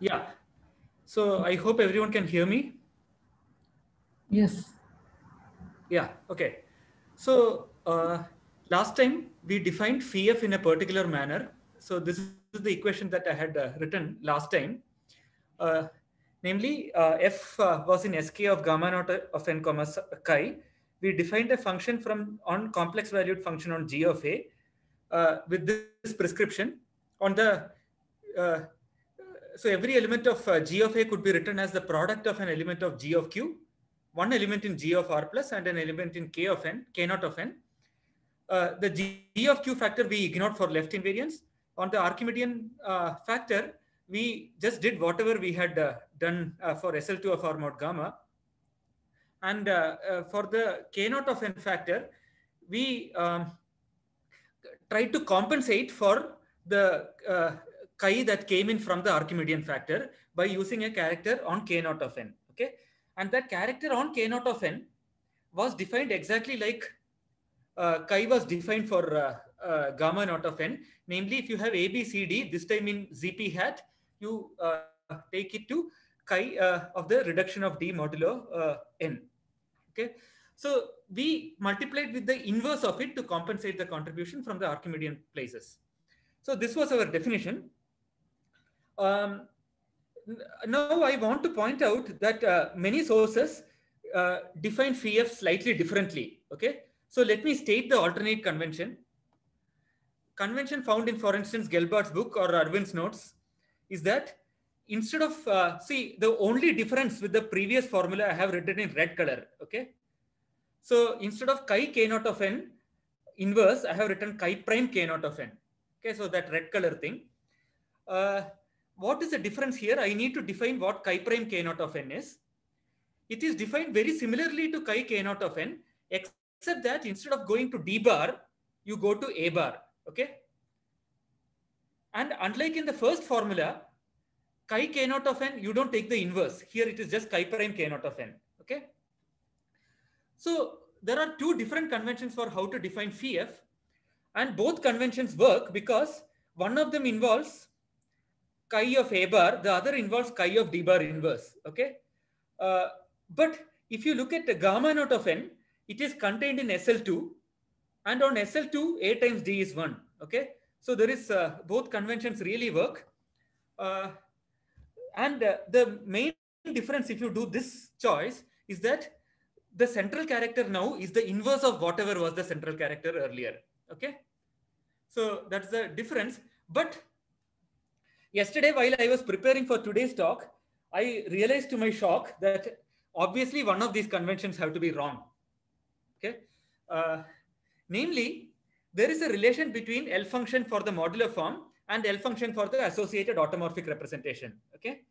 Yeah. So I hope everyone can hear me. Yes. Yeah. Okay. So uh, last time we defined phi f in a particular manner. So this is the equation that I had uh, written last time. Uh, namely, uh, f uh, was in sk of gamma naught of n comma chi. We defined a function from on complex valued function on g of a uh, with this prescription on the uh, so every element of uh, g of a could be written as the product of an element of g of q. One element in g of r plus and an element in k of n k naught of n. Uh, the g of q factor we ignored for left invariance. On the archimedean uh, factor we just did whatever we had uh, done uh, for sl2 of r mod gamma. And uh, for the k naught of n factor we um, tried to compensate for the chi that came in from the Archimedean factor by using a character on k naught of n. Okay, and that character on k naught of n was defined exactly like uh, chi was defined for uh, uh, gamma naught of n. Namely, if you have a b c d, this time in zp hat, you uh, take it to chi uh, of the reduction of d modulo uh, n. Okay, so we multiplied with the inverse of it to compensate the contribution from the Archimedean places. So this was our definition. Um, now I want to point out that uh, many sources uh, define phi f slightly differently. Okay, so let me state the alternate convention. Convention found in, for instance, Gelbart's book or Arvind's notes is that instead of uh, see the only difference with the previous formula I have written in red color. Okay, so instead of chi k naught of n inverse, I have written chi prime k naught of n. Okay, so that red color thing. What is the difference here? I need to define what chi prime k naught of n is. It is defined very similarly to chi k naught of n, except that instead of going to d bar, you go to a bar. Okay. And unlike in the first formula, chi k naught of n, you don't take the inverse. Here it is just chi prime k naught of n. Okay. So there are two different conventions for how to define phi f, and both conventions work because one of them involves chi of a bar, the other involves chi of d bar inverse. Okay, uh, but if you look at the gamma naught of n, it is contained in SL2, and on SL2 a times d is one. Okay, so there is uh, both conventions really work, uh, and uh, the main difference if you do this choice is that the central character now is the inverse of whatever was the central character earlier. Okay. So that's the difference. But yesterday, while I was preparing for today's talk, I realized to my shock that obviously one of these conventions have to be wrong. Okay. Uh, namely, there is a relation between L function for the modular form and L function for the associated automorphic representation. Okay.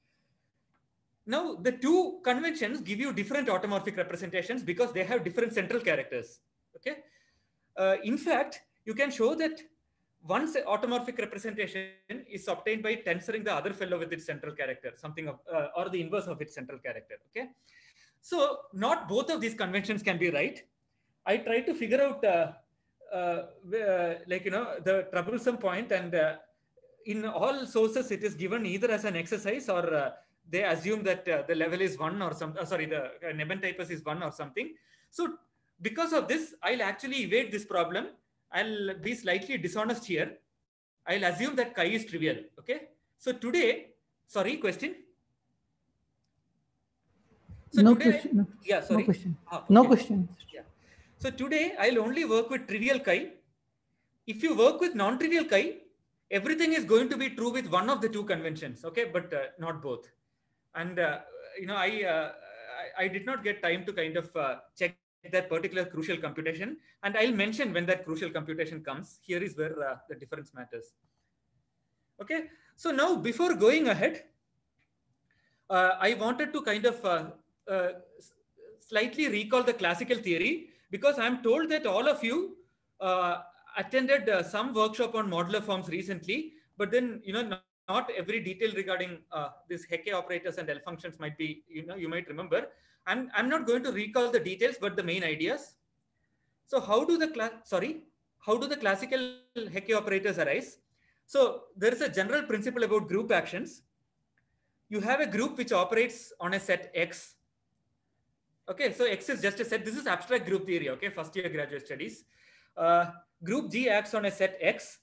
Now, the two conventions give you different automorphic representations because they have different central characters. Okay. Uh, in fact, you can show that one automorphic representation is obtained by tensoring the other fellow with its central character, something of, uh, or the inverse of its central character. Okay. So, not both of these conventions can be right. I try to figure out, uh, like, you know, the troublesome point and in all sources, it is given either as an exercise or they assume that uh, the level is one or some uh, sorry the uh, Nebentypus is one or something so because of this i'll actually evade this problem i'll be slightly dishonest here. I'll assume that chi is trivial okay? So today sorry question? So no today, question no, yeah sorry. no question. Ah, okay. no question. Yeah. So today i'll only work with trivial chi if you work with non-trivial chi everything is going to be true with one of the two conventions okay? But not both. And uh, you know I, uh, I, I did not get time to kind of uh, check that particular crucial computation. And i'll mention when that crucial computation comes. Here is where uh, the difference matters. Okay? So now before going ahead uh, i wanted to kind of uh, slightly recall the classical theory because i'm told that all of you attended some workshop on modular forms recently but then you know not every detail regarding uh, this Hecke operators and L functions might be, you know, you might remember. I'm, I'm not going to recall the details, but the main ideas. So how do the class, sorry, how do the classical Hecke operators arise? So there is a general principle about group actions. you have a group which operates on a set X. Okay, so X is just a set. This is abstract group theory, okay, first year graduate studies. Uh, group G acts on a set X.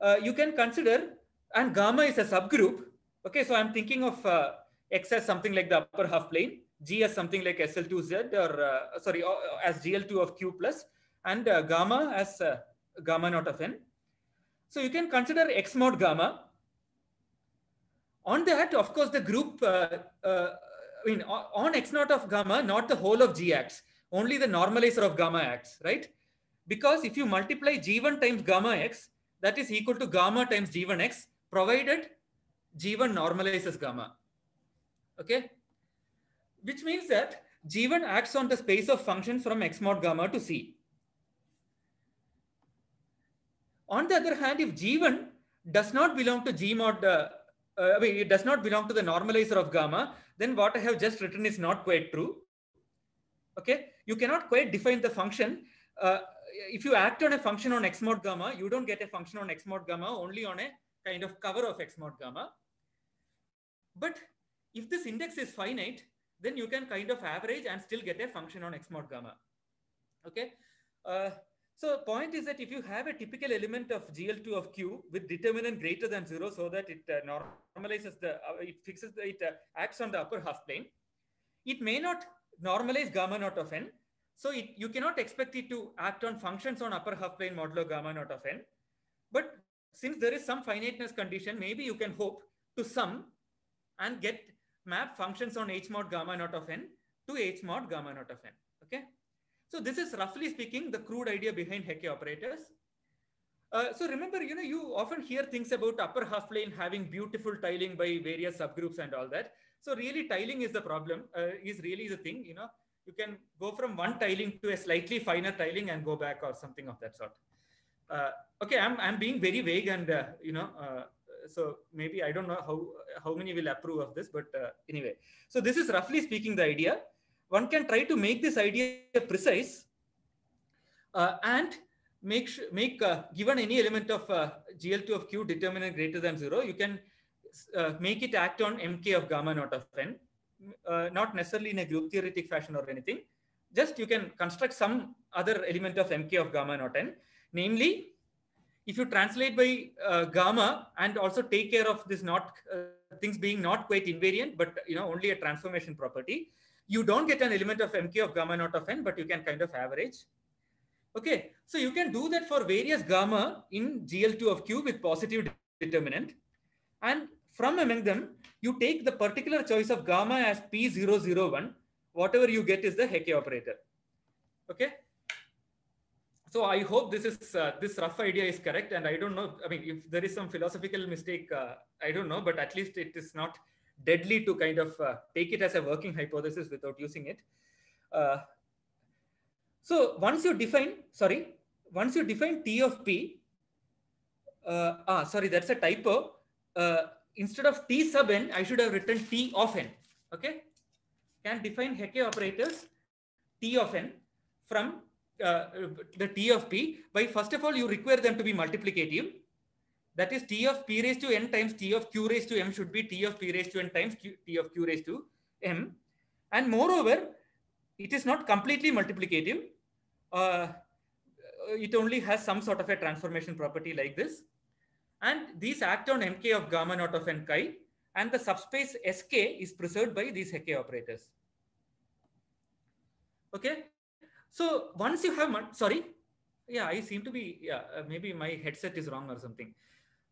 Uh, you can consider, and gamma is a subgroup. Okay, so I'm thinking of uh, X as something like the upper half plane, G as something like SL2Z or, uh, sorry, uh, as GL2 of Q plus, and uh, gamma as gamma naught of N. So you can consider X mod gamma on that, of course, the group, uh, uh, I mean, on x naught of gamma, not the whole of g acts, only the normalizer of gamma acts, right? Because if you multiply g1 times gamma x, that is equal to gamma times g1x, provided g1 normalizes gamma. Okay? Which means that g1 acts on the space of functions from x mod gamma to c. On the other hand, if g1 does not belong to g mod uh, uh, I mean, it does not belong to the normalizer of gamma, then what I have just written is not quite true. Okay, you cannot quite define the function. Uh, if you act on a function on x mod gamma, you don't get a function on x mod gamma, only on a kind of cover of x mod gamma. But if this index is finite, then you can kind of average and still get a function on x mod gamma. Okay. Uh, so point is that if you have a typical element of GL2 of Q with determinant greater than zero so that it uh, normalizes the, uh, it fixes the, it uh, acts on the upper half plane, it may not normalize gamma naught of n. So it, you cannot expect it to act on functions on upper half plane modulo gamma naught of n. But since there is some finiteness condition, maybe you can hope to sum and get map functions on h mod gamma naught of n to h mod gamma naught of n. Okay. So this is roughly speaking the crude idea behind Hecke operators. Uh, so remember, you know, you often hear things about upper half plane having beautiful tiling by various subgroups and all that. So really tiling is the problem, uh, is really the thing, you know, you can go from one tiling to a slightly finer tiling and go back or something of that sort. Uh, okay, I'm, I'm being very vague and, uh, you know, uh, so maybe I don't know how, how many will approve of this, but uh, anyway. So this is roughly speaking the idea one can try to make this idea precise uh, and make make uh, given any element of uh, GL2 of Q determinant greater than zero, you can uh, make it act on MK of gamma naught of n, not necessarily in a group theoretic fashion or anything. Just you can construct some other element of MK of gamma naught n, namely, if you translate by uh, gamma and also take care of this not things being not quite invariant, but you know only a transformation property, you don't get an element of mk of gamma naught of n, but you can kind of average. Okay, so you can do that for various gamma in GL2 of Q with positive determinant. And from among them, you take the particular choice of gamma as P001. Whatever you get is the Hecke operator. Okay. So I hope this is uh, this rough idea is correct. And I don't know, I mean, if there is some philosophical mistake, uh, I don't know, but at least it is not deadly to kind of uh, take it as a working hypothesis without using it. Uh, so once you define, sorry, once you define T of P, uh, ah, sorry, that's a typo. Uh, instead of T sub n, I should have written T of n. Okay, can define Hecke operators T of n from uh, the T of P by first of all, you require them to be multiplicative that is t of p raised to n times t of q raised to m should be t of p raised to n times q, t of q raised to m. And moreover, it is not completely multiplicative. Uh, it only has some sort of a transformation property like this. And these act on mk of gamma naught of n chi. And the subspace sk is preserved by these Hecke operators. Okay. So once you have, sorry, yeah, I seem to be, yeah, uh, maybe my headset is wrong or something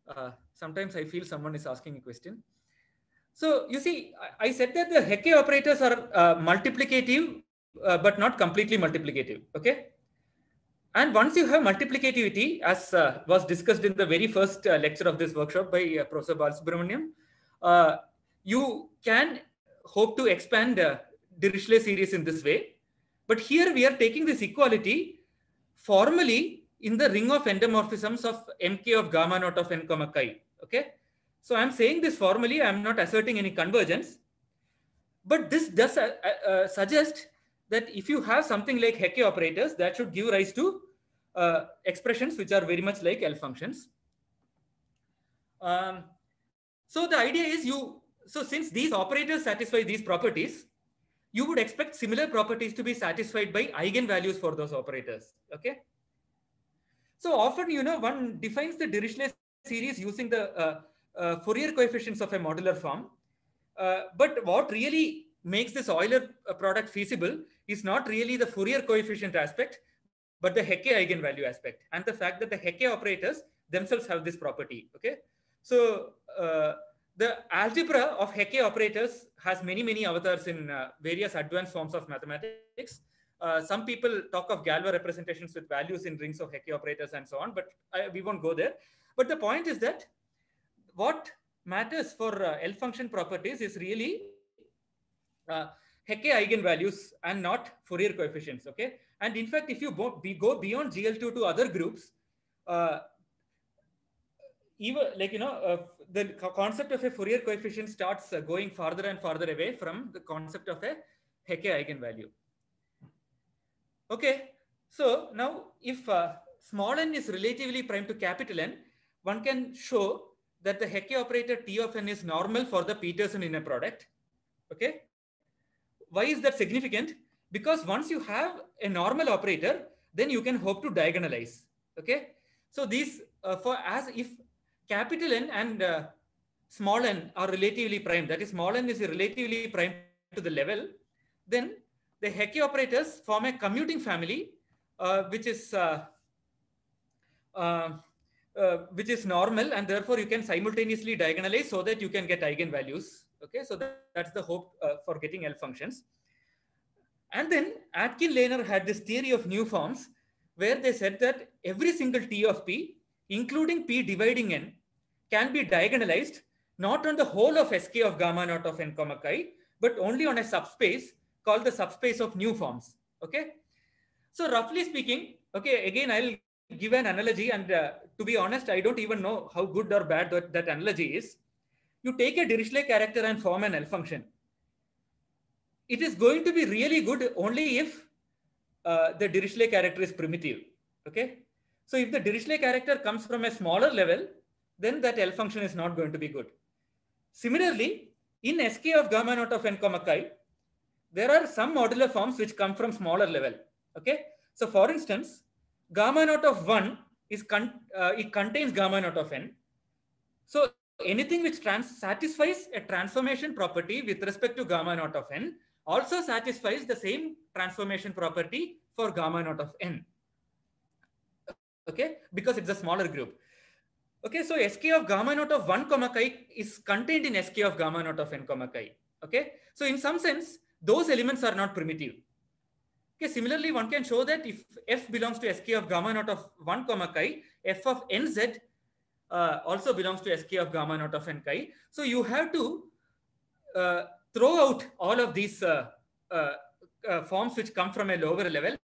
uh, sometimes I feel someone is asking a question. So you see, I, I said that the Hecke operators are uh, multiplicative, uh, but not completely multiplicative. Okay. And once you have multiplicativity, as uh, was discussed in the very first uh, lecture of this workshop by Professor Balasubramanian, you can hope to expand Dirichlet series in this way. But here we are taking this equality formally in the ring of endomorphisms of mk of gamma naught of n comma chi. Okay. So I'm saying this formally, I'm not asserting any convergence, but this does uh, uh, suggest that if you have something like Hecke operators, that should give rise to uh, expressions which are very much like L functions. Um, so the idea is you so since these operators satisfy these properties, you would expect similar properties to be satisfied by eigenvalues for those operators. Okay. So often, you know, one defines the Dirichlet series using the uh, uh, Fourier coefficients of a modular form. Uh, but what really makes this Euler uh, product feasible is not really the Fourier coefficient aspect, but the Hecke eigenvalue aspect and the fact that the Hecke operators themselves have this property. Okay. So uh, the algebra of Hecke operators has many, many avatars in uh, various advanced forms of mathematics. Uh, some people talk of Galois representations with values in rings of Hecke operators and so on, but I, we won't go there. But the point is that what matters for uh, L function properties is really uh, Hecke eigenvalues and not Fourier coefficients. Okay, and in fact, if you go, beyond GL2 to other groups, uh, even like you know uh, the concept of a Fourier coefficient starts uh, going farther and farther away from the concept of a Hecke eigenvalue. Okay, so now if uh, small n is relatively prime to capital N, one can show that the Hecke operator T of n is normal for the Petersson inner product. Okay, why is that significant? Because once you have a normal operator, then you can hope to diagonalize. Okay, so these uh, for as if capital N and uh, small n are relatively prime, that is small n is relatively prime to the level, then the Hecke operators form a commuting family, uh, which is uh, uh, uh, which is normal, and therefore you can simultaneously diagonalize so that you can get eigenvalues. Okay, so that, that's the hope for getting L functions. And then Atkin-Lehner had this theory of new forms where they said that every single T of P including P dividing n, can be diagonalized not on the whole of Sk of gamma naught of n comma chi, but only on a subspace called the subspace of new forms. Okay. So roughly speaking, okay, again, I'll give an analogy and uh, to be honest, I don't even know how good or bad that, that analogy is. You take a Dirichlet character and form an L function. It is going to be really good only if uh, the Dirichlet character is primitive. Okay. So if the Dirichlet character comes from a smaller level, then that L function is not going to be good. Similarly, in Sk of gamma naught of n comma chi, there are some modular forms which come from smaller level. Okay. So for instance, gamma naught of 1 is con uh, it contains gamma naught of n. So anything which trans satisfies a transformation property with respect to gamma naught of n also satisfies the same transformation property for gamma naught of n okay, because it's a smaller group. Okay, so Sk of gamma naught of 1 comma chi is contained in Sk of gamma naught of n comma chi. Okay, so in some sense, those elements are not primitive. Okay, similarly, one can show that if f belongs to Sk of gamma naught of 1 comma chi, f of nz uh, also belongs to Sk of gamma naught of n chi. So you have to uh, throw out all of these uh, uh, uh forms which come from a lower level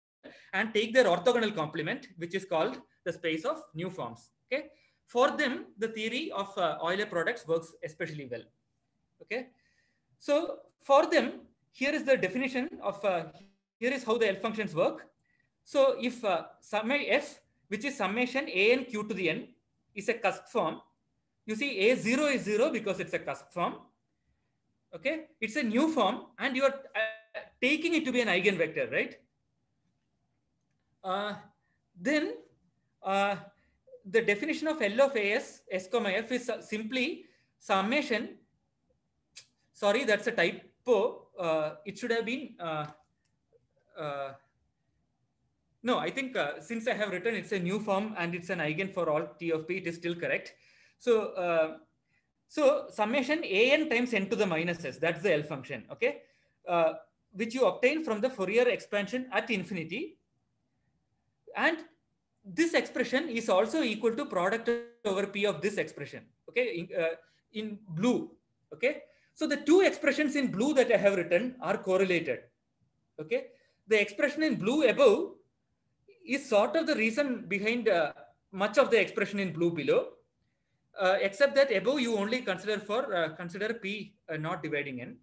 and take their orthogonal complement, which is called the space of new forms. Okay. For them, the theory of uh, Euler products works especially well. Okay. So for them, here is the definition of, uh, here is how the L functions work. So if uh, f, which is summation a n q to the n, is a cusp form, you see a0 is 0 because it's a cusp form. Okay. It's a new form and you are uh, taking it to be an eigenvector, right? Uh, then uh, the definition of L of AS, S comma F is simply summation. Sorry, that's a typo. Uh, it should have been. Uh, uh, no, I think uh, since I have written it's a new form and it's an eigen for all T of P, it is still correct. So, so summation a n times n to the minus s, that's the L function, okay? which you obtain from the Fourier expansion at infinity and this expression is also equal to product over P of this expression, okay, in, uh, in blue, okay. So the two expressions in blue that I have written are correlated, okay. The expression in blue above is sort of the reason behind uh, much of the expression in blue below, uh, except that above you only consider for, uh, consider P uh, not dividing n,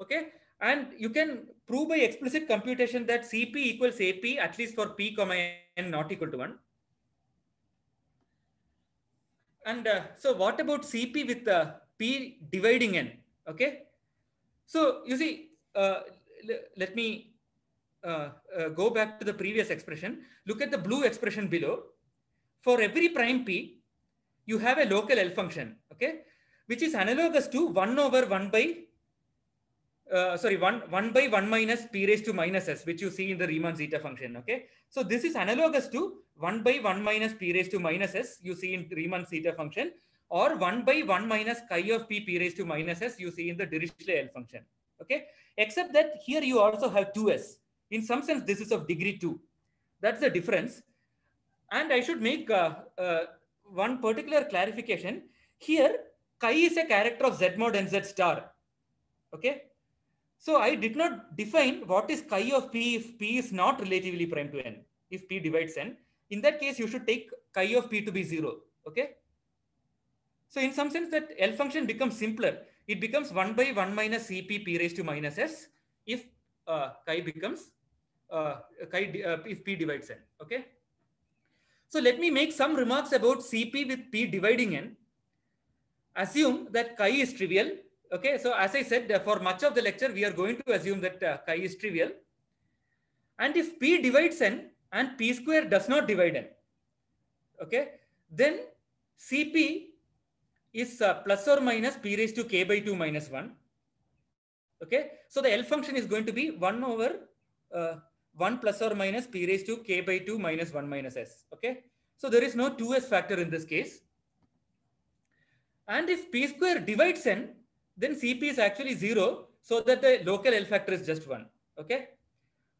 okay. And you can prove by explicit computation that Cp equals Ap at least for p comma n not equal to 1. And uh, so what about Cp with uh, p dividing n. Okay. So you see, uh, let me uh, uh, go back to the previous expression. Look at the blue expression below. For every prime p, you have a local L function, okay, which is analogous to 1 over 1 by, uh, sorry, 1, 1 by 1 minus p raised to minus s, which you see in the Riemann zeta function, okay. So this is analogous to 1 by 1 minus p raised to minus s, you see in Riemann zeta function, or 1 by 1 minus chi of p p raised to minus s, you see in the Dirichlet L function, okay. Except that here you also have 2s. In some sense, this is of degree 2. That's the difference. And I should make uh, uh, one particular clarification. Here, chi is a character of Z mod and Z star. Okay. So I did not define what is chi of P if P is not relatively prime to N, if P divides N. In that case, you should take chi of P to be zero. Okay. So in some sense that L function becomes simpler. It becomes 1 by 1 minus Cp P raised to minus S if uh, chi becomes, uh, chi, uh, if P divides N. Okay. So let me make some remarks about Cp with P dividing N. Assume that chi is trivial. Okay, so as I said, uh, for much of the lecture, we are going to assume that uh, chi is trivial. And if P divides N and P square does not divide N, okay, then Cp is uh, plus or minus P raised to K by 2 minus 1. Okay, so the L function is going to be 1 over uh, 1 plus or minus P raised to K by 2 minus 1 minus S. Okay, so there is no 2S factor in this case. And if P square divides N, then Cp is actually 0 so that the local L factor is just 1. Okay.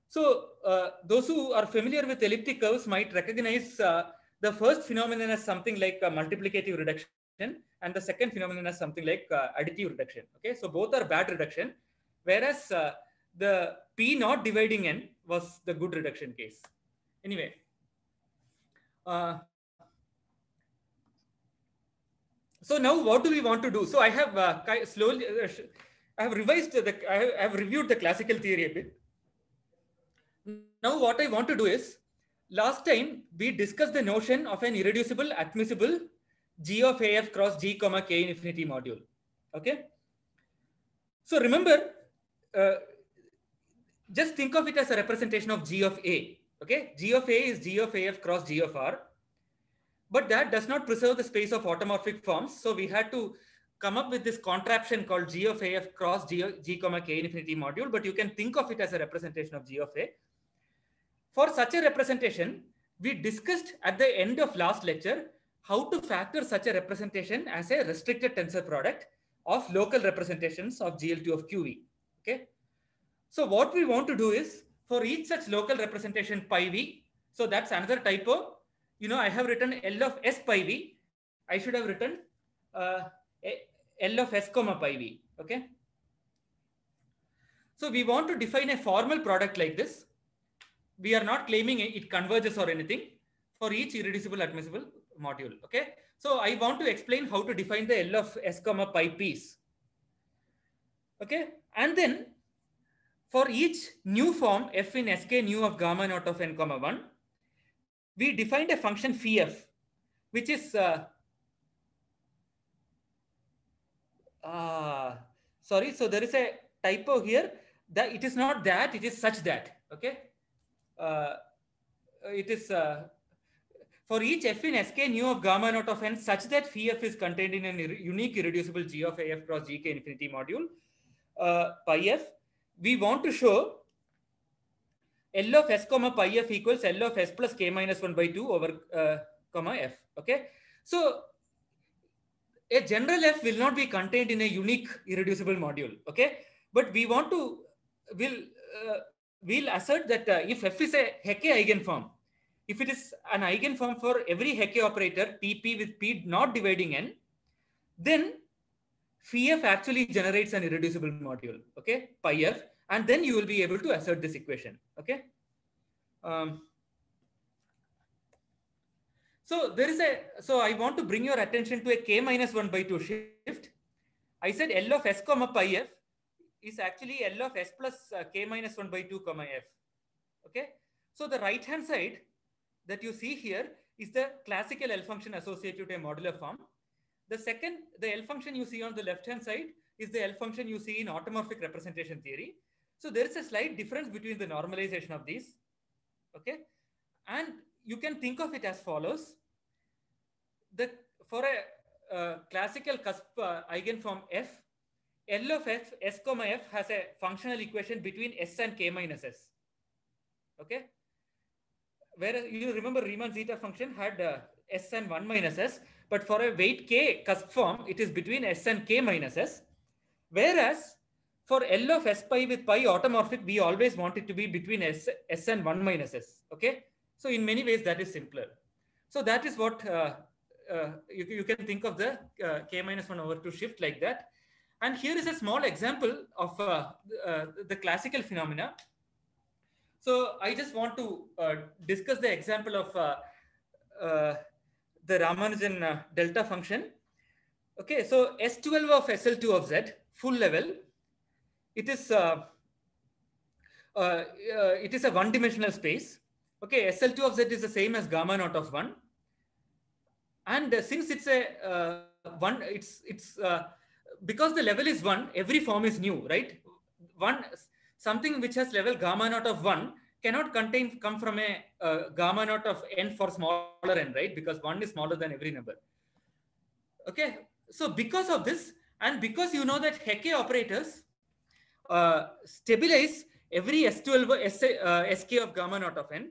So uh, those who are familiar with elliptic curves might recognize uh, the first phenomenon as something like multiplicative reduction and the second phenomenon as something like uh, additive reduction. Okay. So both are bad reduction, whereas uh, the P not dividing N was the good reduction case. Anyway. Uh, so now what do we want to do? So I have uh, slowly, uh, I have revised the, I have, I have, reviewed the classical theory a bit. Now what I want to do is, last time we discussed the notion of an irreducible admissible G of AF cross G comma K infinity module. Okay. So remember, uh, just think of it as a representation of G of A. Okay. G of A is G of AF cross G of R but that does not preserve the space of automorphic forms. So we had to come up with this contraption called G of AF cross G, G comma K infinity module, but you can think of it as a representation of G of A. For such a representation, we discussed at the end of last lecture how to factor such a representation as a restricted tensor product of local representations of GL2 of QV. Okay. So what we want to do is for each such local representation pi v, so that's another typo you know, I have written L of S pi v. I should have written uh, L of S comma pi v. Okay. So we want to define a formal product like this. We are not claiming it converges or anything for each irreducible admissible module. Okay. So I want to explain how to define the L of S comma pi piece. Okay. And then for each new form f in sk nu of gamma naught of n comma 1, we defined a function phi f, which is uh, uh, sorry. So there is a typo here that it is not that, it is such that. Okay. Uh, it is uh, for each f in sk nu of gamma naught of n such that phi f is contained in a unique irreducible g of af cross gk infinity module uh, pi f. We want to show L of s comma pi f equals L of s plus k minus 1 by 2 over uh, comma f. Okay. So a general f will not be contained in a unique irreducible module. Okay. But we want to, will uh, we'll assert that uh, if f is a Hecke eigenform, if it is an eigenform for every Hecke operator PP with p not dividing n, then phi f actually generates an irreducible module. Okay. Pi f and then you will be able to assert this equation. Okay. Um, so there is a, so I want to bring your attention to a k minus 1 by 2 shift. I said L of s comma pi f is actually L of s plus uh, k minus 1 by 2 comma f. Okay. So the right hand side that you see here is the classical L function associated to a modular form. The second, the L function you see on the left-hand side is the L function you see in automorphic representation theory. So there is a slight difference between the normalization of these. Okay. And you can think of it as follows. The, for a uh, classical cusp uh, eigenform f, L of f, s comma f has a functional equation between s and k minus s. Okay. Whereas you remember Riemann zeta function had uh, s and 1 minus s, but for a weight k cusp form, it is between s and k minus s. Whereas for L of s pi with pi automorphic, we always want it to be between s, s and 1 minus s. Okay. So in many ways, that is simpler. So that is what uh, uh, you, you, can think of the uh, k minus 1 over 2 shift like that. And here is a small example of uh, uh, the classical phenomena. So I just want to uh, discuss the example of the Ramanujan delta function. Okay, so S12 of SL2 of Z, full level, it is it is a one-dimensional space Okay, SL2 of Z is the same as gamma naught of 1. And uh, since it's a uh, one, it's, it's uh, because the level is 1, every form is new, right? One, something which has level gamma naught of 1 cannot contain, come from a uh, gamma naught of n for smaller n, right? Because 1 is smaller than every number. Okay, so because of this, and because you know that Hecke operators uh, stabilize every S12, S, uh, SK of gamma naught of n,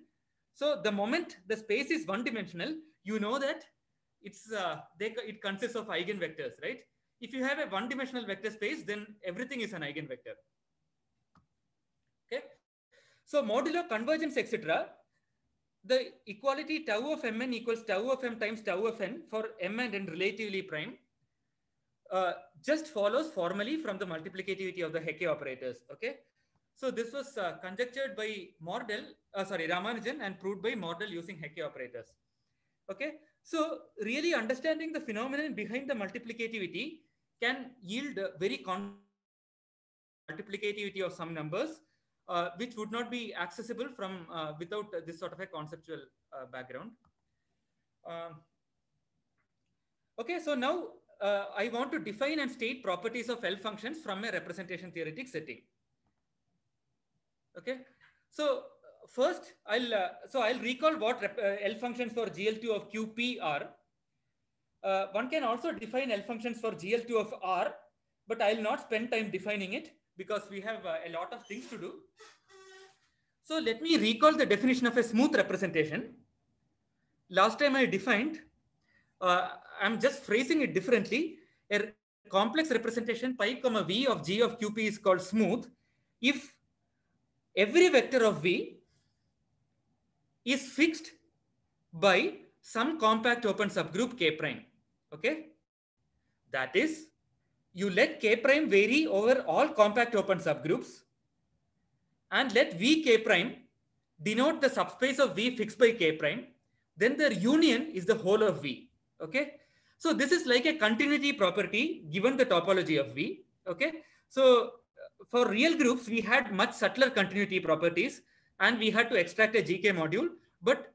so the moment the space is one dimensional, you know that it's uh, they, it consists of eigenvectors, right? If you have a one dimensional vector space, then everything is an eigenvector. Okay. So modulo convergence, etc. The equality tau of mn equals tau of m times tau of n for m and n relatively prime uh, just follows formally from the multiplicativity of the Hecke operators. Okay. So this was uh, conjectured by Mordell, uh, sorry, Ramanujan and proved by Mordell using Hecke operators. Okay, so really understanding the phenomenon behind the multiplicativity can yield very multiplicativity of some numbers, uh, which would not be accessible from uh, without this sort of a conceptual uh, background. Um, okay, so now uh, I want to define and state properties of L functions from a representation theoretic setting. Okay? So first i'll uh, so i'll recall what uh, l functions for gl2 of qp are. Uh, one can also define l functions for gl2 of r but i'll not spend time defining it because we have uh, a lot of things to do. So let me recall the definition of a smooth representation. Last time i defined uh, i'm just phrasing it differently a complex representation pi comma v of g of qp is called smooth if every vector of V is fixed by some compact open subgroup K prime. Okay. That is, you let K prime vary over all compact open subgroups and let V K prime denote the subspace of V fixed by K prime. Then their union is the whole of V. Okay. So this is like a continuity property given the topology of V. Okay. So uh, for real groups, we had much subtler continuity properties and we had to extract a GK module. But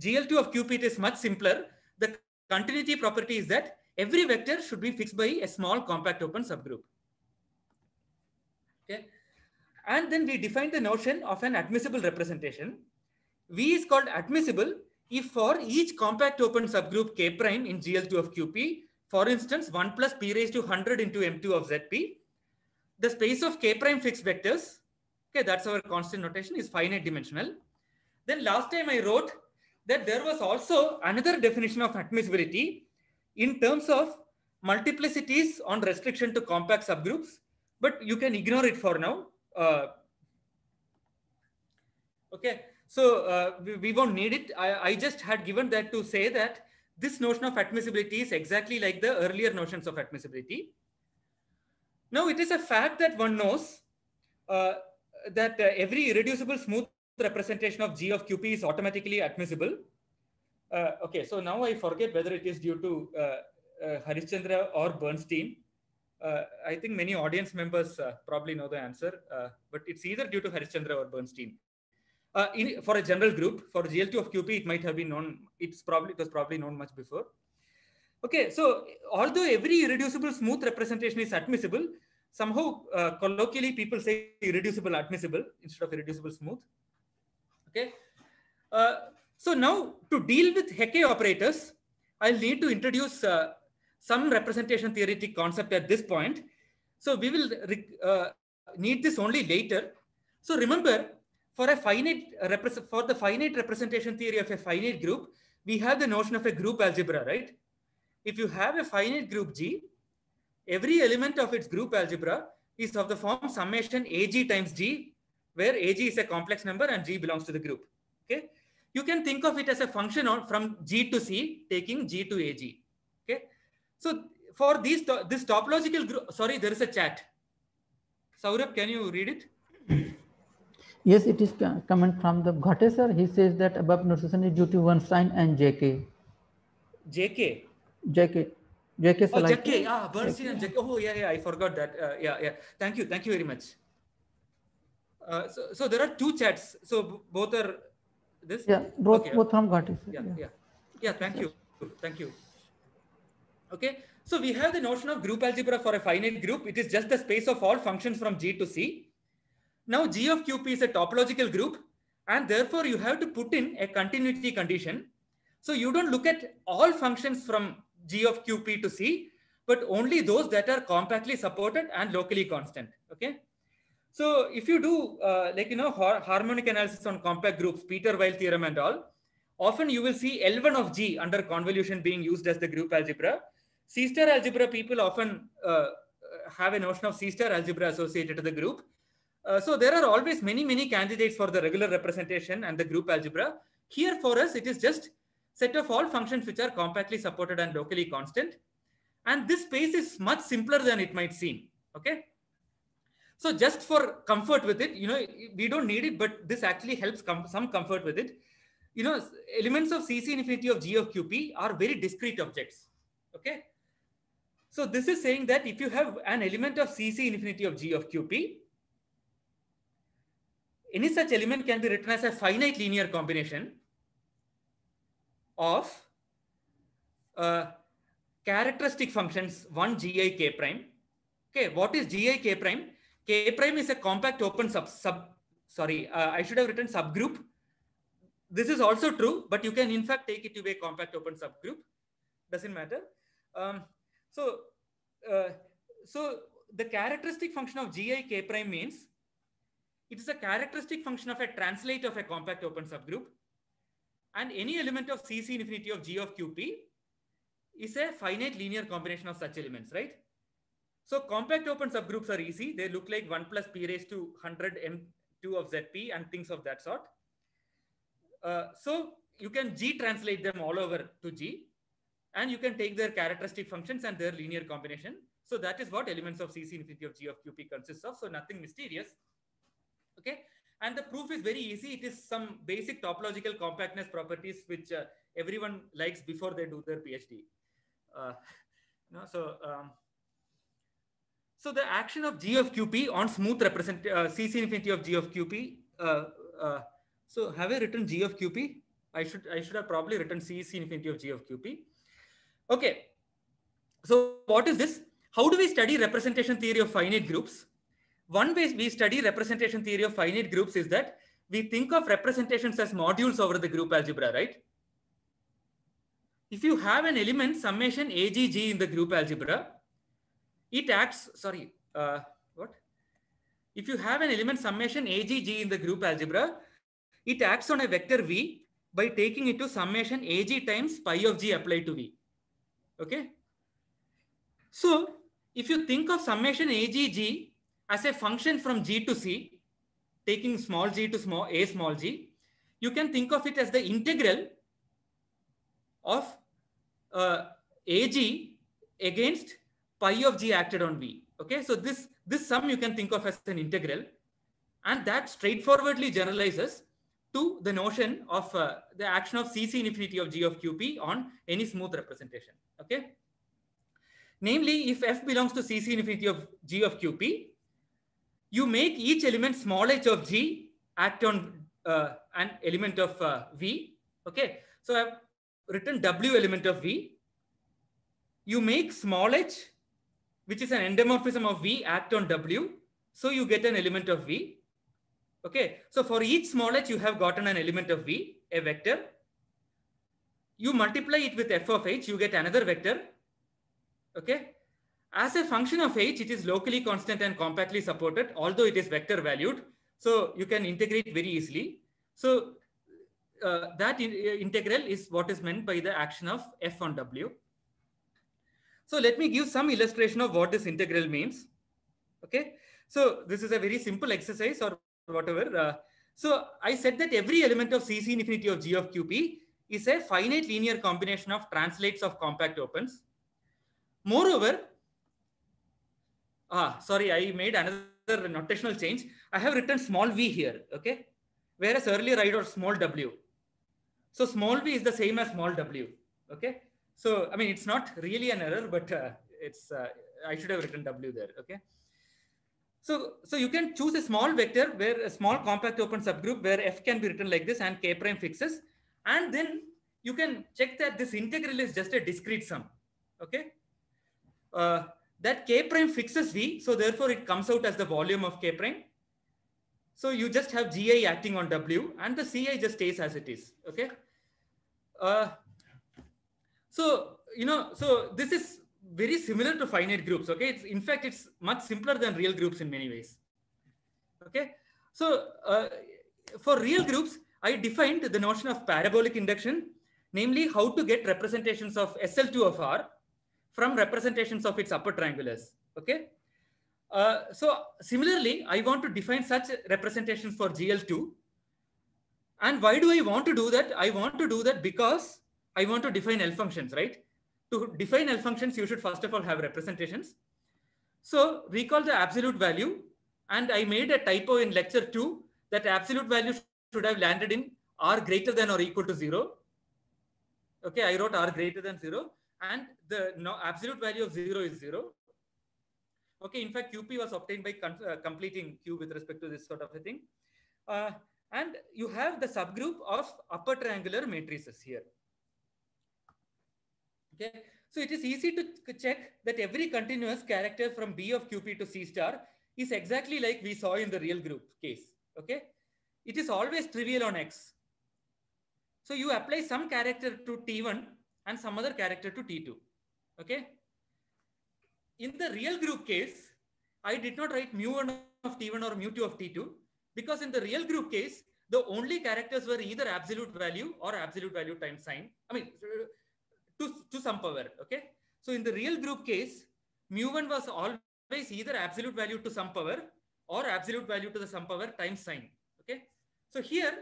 GL2 of Qpit is much simpler. The continuity property is that every vector should be fixed by a small compact open subgroup. Okay. And then we define the notion of an admissible representation. V is called admissible if for each compact open subgroup K prime in GL2 of QP, for instance, 1 plus P raised to 100 into M2 of ZP, the space of k prime fixed vectors, okay, that's our constant notation, is finite dimensional. Then last time I wrote that there was also another definition of admissibility in terms of multiplicities on restriction to compact subgroups, but you can ignore it for now. Uh, okay, so uh, we, we, won't need it. I, I just had given that to say that this notion of admissibility is exactly like the earlier notions of admissibility. Now, it is a fact that one knows uh, that uh, every irreducible smooth representation of G of QP is automatically admissible. Uh, okay, so now I forget whether it is due to uh, uh, Harish-Chandra or Bernstein. I think many audience members probably know the answer, but it's either due to Harish-Chandra or Bernstein. In, for a general group, for GL2 of QP, it might have been known. It's probably it was probably known much before. Okay, so although every irreducible smooth representation is admissible, somehow uh, colloquially people say irreducible admissible instead of irreducible smooth. Okay, uh, so now to deal with Hecke operators, I'll need to introduce uh, some representation theoretic concept at this point. So we will uh, need this only later. So remember, for a finite for the finite representation theory of a finite group, we have the notion of a group algebra, right? If you have a finite group G, every element of its group algebra is of the form summation AG times G, where AG is a complex number and G belongs to the group. Okay, you can think of it as a function on from G to C, taking G to AG. Okay, so for these this topological group, sorry, there is a chat. Saurabh, can you read it? Yes, it is comment from the Ghate sir. He says that above notation is due to one sign and Jacquet. Jacquet. Jacquet. Jacquet. Oh, Jacquet. Ah, Bernstein and Jacquet. Oh, yeah, yeah. I forgot that. Uh, yeah, yeah. Thank you. Thank you very much. Uh, so, so there are two chats. So both are this. Yeah, both okay. both from Ghate. Yeah, yeah, yeah. Yeah. Thank you. Thank you. Okay. So we have the notion of group algebra for a finite group. It is just the space of all functions from G to C. Now G of QP is a topological group and therefore you have to put in a continuity condition. So you don't look at all functions from G of QP to C, but only those that are compactly supported and locally constant. Okay. So if you do uh, like, you know, harmonic analysis on compact groups, Peter-Weyl theorem and all, often you will see L1 of G under convolution being used as the group algebra. C-star algebra people often uh, have a notion of C-star algebra associated to the group. Uh, so there are always many, many candidates for the regular representation and the group algebra. Here for us, it is just set of all functions which are compactly supported and locally constant. And this space is much simpler than it might seem. Okay. So just for comfort with it, you know, we don't need it, but this actually helps com some comfort with it. You know, elements of CC infinity of G of QP are very discrete objects. Okay. So this is saying that if you have an element of CC infinity of G of QP, any such element can be written as a finite linear combination of uh, characteristic functions 1 gi k prime. Okay, what is gi k prime? K prime is a compact open sub, sub sorry, uh, I should have written subgroup. This is also true, but you can in fact take it to be a compact open subgroup. Doesn't matter. Um, so, uh, so the characteristic function of gi k prime means it is a characteristic function of a translate of a compact open subgroup. And any element of CC infinity of G of QP is a finite linear combination of such elements, right? So compact open subgroups are easy. They look like 1 plus p raised to 100 m2 of zp and things of that sort. Uh, so you can G translate them all over to G and you can take their characteristic functions and their linear combination. So that is what elements of CC infinity of G of QP consists of. So nothing mysterious. Okay. And the proof is very easy. It is some basic topological compactness properties which uh, everyone likes before they do their PhD. Uh, no, so, um, so the action of G of QP on smooth represent uh, CC infinity of G of QP. Uh, uh, so have I written G of QP? I should I should have probably written CC infinity of G of QP. Okay. So what is this? How do we study representation theory of finite groups? One way we study representation theory of finite groups is that we think of representations as modules over the group algebra, right? If you have an element summation AGG in the group algebra, it acts, sorry, uh, what? If you have an element summation AGG in the group algebra, it acts on a vector V by taking it to summation AG times pi of G applied to V. Okay. So if you think of summation AGG as a function from G to C, taking small g to small a small g, you can think of it as the integral of uh, AG against pi of g acted on V. Okay, so this, this sum you can think of as an integral and that straightforwardly generalizes to the notion of uh, the action of CC infinity of G of QP on any smooth representation. Okay. Namely, if F belongs to CC infinity of G of QP, you make each element small h of g act on uh, an element of uh, v. Okay, so I've written w element of v. you make small h, which is an endomorphism of V act on W. So you get an element of V. Okay. So for each small h, you have gotten an element of V, a vector. You multiply it with f of h, you get another vector. Okay. As a function of h, it is locally constant and compactly supported, although it is vector valued. So you can integrate very easily. So uh, that in, uh, integral is what is meant by the action of f on w. So let me give some illustration of what this integral means. Okay, so this is a very simple exercise or whatever. Uh, so I said that every element of CC infinity of G of QP is a finite linear combination of translates of compact opens. Moreover, ah, sorry, I made another notational change. I have written small v here, okay? Whereas earlier I wrote small w. So small v is the same as small w, okay? So, I mean, it's not really an error, but uh, it's, uh, I should have written w there, okay? So, so you can choose a small vector where a small compact open subgroup where f can be written like this and k prime fixes. And then you can check that this integral is just a discrete sum, okay? Uh, that k prime fixes v, so therefore it comes out as the volume of k prime. So you just have gi acting on w and the ci just stays as it is, okay? Uh, so, you know, so this is very similar to finite groups, okay? It's, in fact, it's much simpler than real groups in many ways, okay? So uh, for real groups, I defined the notion of parabolic induction, namely how to get representations of SL2 of R from representations of its upper triangulars. Okay. Uh, so similarly, I want to define such representations for GL2. And why do I want to do that? I want to do that because I want to define L functions, right? To define L functions, you should first of all have representations. So recall the absolute value. And I made a typo in lecture two that absolute value should have landed in R greater than or equal to zero. Okay, I wrote R greater than zero and the no, absolute value of 0 is 0. Okay, in fact, QP was obtained by uh, completing Q with respect to this sort of a thing. Uh, and you have the subgroup of upper triangular matrices here. Okay, so it is easy to check that every continuous character from B of QP to C star is exactly like we saw in the real group case. Okay, it is always trivial on X. So you apply some character to T1 and some other character to T2. Okay. In the real group case, I did not write mu1 of T1 or mu2 of T2 because in the real group case, the only characters were either absolute value or absolute value times sign. I mean, to, to some power. Okay. So in the real group case, mu1 was always either absolute value to some power or absolute value to the some power times sign. Okay. So here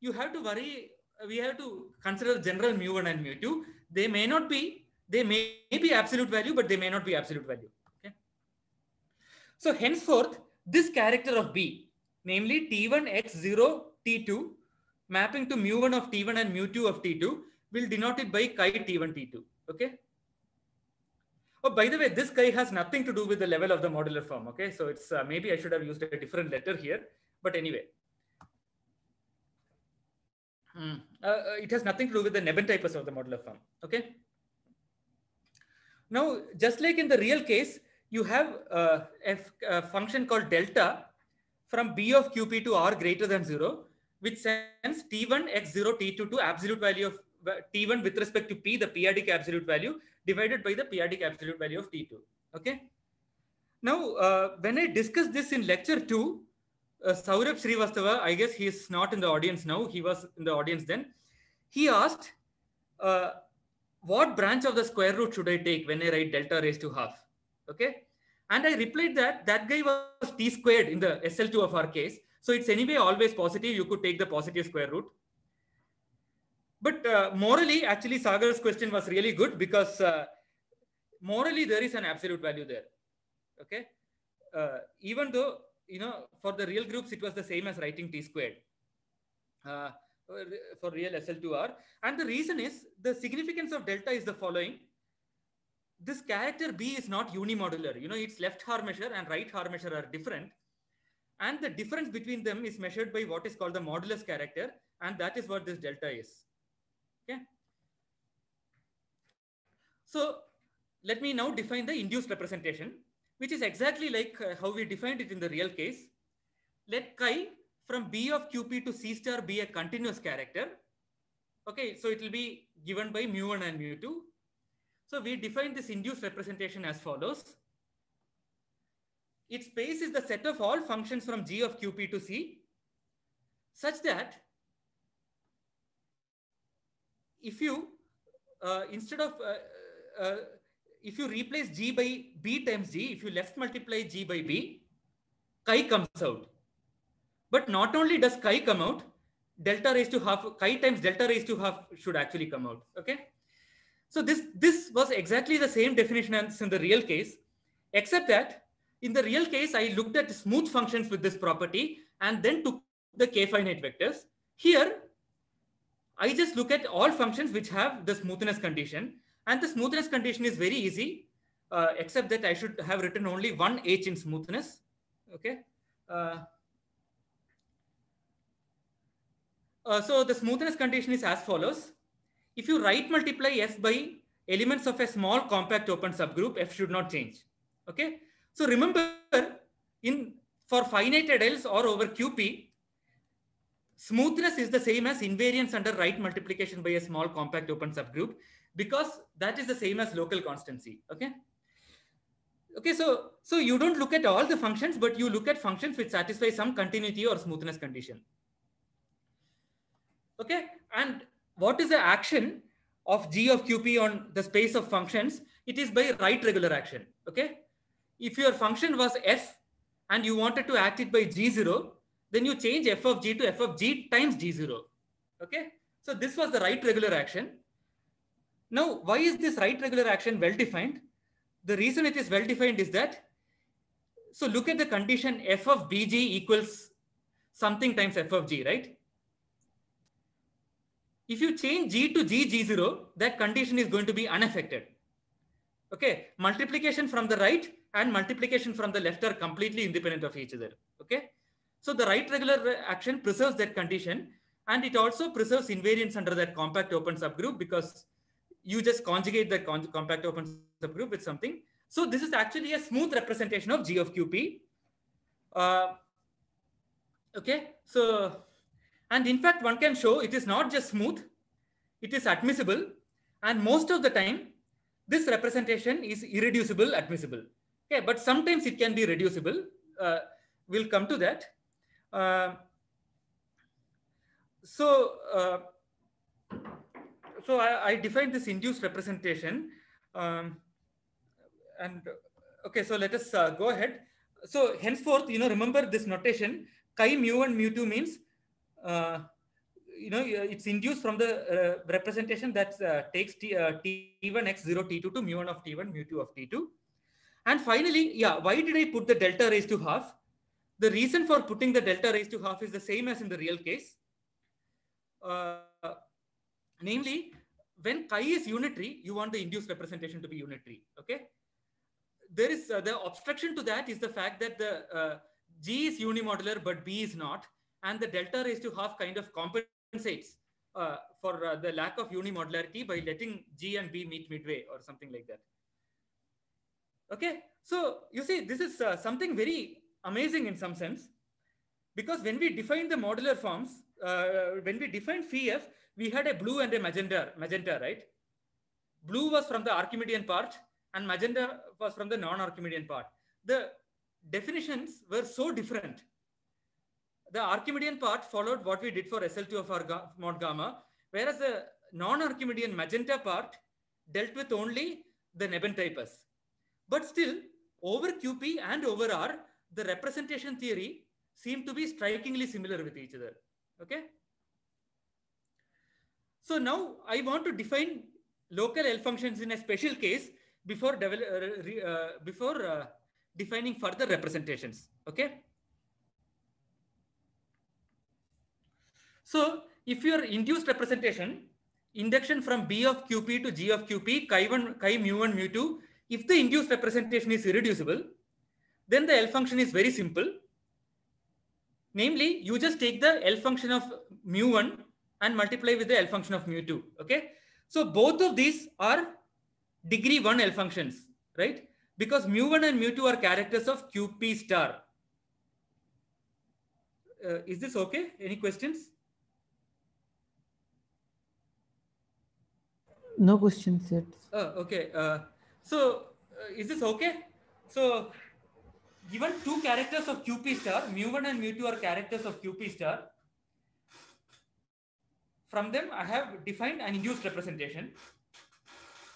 you have to worry we have to consider general mu1 and mu2 they may not be they may be absolute value but they may not be absolute value okay? So henceforth this character of b namely t1 x0 t2 mapping to mu1 of t1 and mu2 of t2 will denote it by chi t1 t2 okay? Oh by the way this chi has nothing to do with the level of the modular form okay? So it's uh, maybe i should have used a different letter here but anyway Mm. Uh, it has nothing to do with the Nebentypus of the modular form. Okay. Now, just like in the real case, you have uh, a, a, function called delta from b of qp to r greater than 0, which sends t1 x0 t2 to absolute value of t1 with respect to p, the p-adic absolute value, divided by the p-adic absolute value of t2. Okay. Now, uh, when I discussed this in lecture 2, uh, Saurabh Srivastava, I guess he is not in the audience now. He was in the audience then. He asked, uh, what branch of the square root should I take when I write delta raised to half? Okay. And I replied that that guy was t squared in the SL2 of R case. So it's anyway always positive. You could take the positive square root. But uh, morally, actually, Sagar's question was really good because uh, morally there is an absolute value there. Okay. Uh, even though you know, for the real groups, it was the same as writing t squared uh, for real SL2R. And the reason is the significance of delta is the following. This character B is not unimodular. You know, its left Haar measure and right Haar measure are different. And the difference between them is measured by what is called the modulus character. And that is what this delta is. Okay. So let me now define the induced representation, which is exactly like uh, how we defined it in the real case. Let chi from B of QP to C star be a continuous character. Okay, so it will be given by mu1 and mu2. So we define this induced representation as follows. Its space is the set of all functions from G of QP to C such that if you, uh, instead of, uh, uh, if you replace G by B times G, if you left multiply G by B, chi comes out. But not only does chi come out, delta raised to half, chi times delta raised to half should actually come out, okay? So this, this was exactly the same definition as in the real case, except that in the real case, I looked at smooth functions with this property and then took the k-finite vectors. Here, I just look at all functions which have the smoothness condition. And the smoothness condition is very easy, uh, except that I should have written only one h in smoothness. Okay. Uh, uh, so the smoothness condition is as follows. If you right multiply f by elements of a small compact open subgroup, f should not change. Okay. So remember, in for finite adeles or over QP, smoothness is the same as invariance under right multiplication by a small compact open subgroup because that is the same as local constancy. Okay. Okay, so so you don't look at all the functions, but you look at functions which satisfy some continuity or smoothness condition. Okay, and what is the action of g of qp on the space of functions? It is by right regular action. Okay, if your function was f and you wanted to act it by g0, then you change f of g to f of g times g0. Okay, so this was the right regular action. Now, why is this right regular action well defined? The reason it is well defined is that, so look at the condition f of bg equals something times f of g, right? If you change g to g, g0, that condition is going to be unaffected. Okay, multiplication from the right and multiplication from the left are completely independent of each other. Okay, so the right regular action preserves that condition and it also preserves invariance under that compact open subgroup because you just conjugate the con compact open subgroup with something. So this is actually a smooth representation of G of QP. Uh, okay, so, and in fact, one can show it is not just smooth, it is admissible. And most of the time, this representation is irreducible admissible. Okay, but sometimes it can be reducible. Uh, we'll come to that. Uh, so, uh, so I, I defined this induced representation. Um, and okay, so let us uh, go ahead. So henceforth, you know, remember this notation, chi mu and mu2 means, uh, you know, it's induced from the uh, representation that uh, takes t, uh, t1 x0 t2 to mu1 of t1 mu2 of t2. And finally, yeah, why did I put the delta raised to half? The reason for putting the delta raised to half is the same as in the real case. Uh, namely, when chi is unitary, you want the induced representation to be unitary. Okay. There is uh, the obstruction to that is the fact that the uh, G is unimodular, but B is not. And the delta raised to half kind of compensates uh, for uh, the lack of unimodularity by letting G and B meet midway or something like that. Okay. So you see, this is uh, something very amazing in some sense because when we define the modular forms, uh, when we defined phi f, we had a blue and a magenta, magenta, right? Blue was from the Archimedean part and magenta was from the non-Archimedean part. The definitions were so different. The Archimedean part followed what we did for SL2 of R mod gamma, whereas the non-Archimedean magenta part dealt with only the Nebentypus. But still, over QP and over R, the representation theory seem to be strikingly similar with each other. Okay. So now I want to define local L functions in a special case before, uh, uh, before uh, defining further representations. Okay. So if your induced representation, induction from B of QP to G of QP, chi1, chi mu1, mu2, if the induced representation is irreducible, then the L function is very simple. Namely, you just take the L function of mu1 and multiply with the L function of mu2. Okay. So both of these are degree 1 L functions, right? Because mu1 and mu2 are characters of QP star. Uh, is this okay? Any questions? No questions yet. Oh, okay. Uh, so, uh, is this okay? So, given two characters of QP star, mu1 and mu2 are characters of QP star. From them, I have defined an induced representation.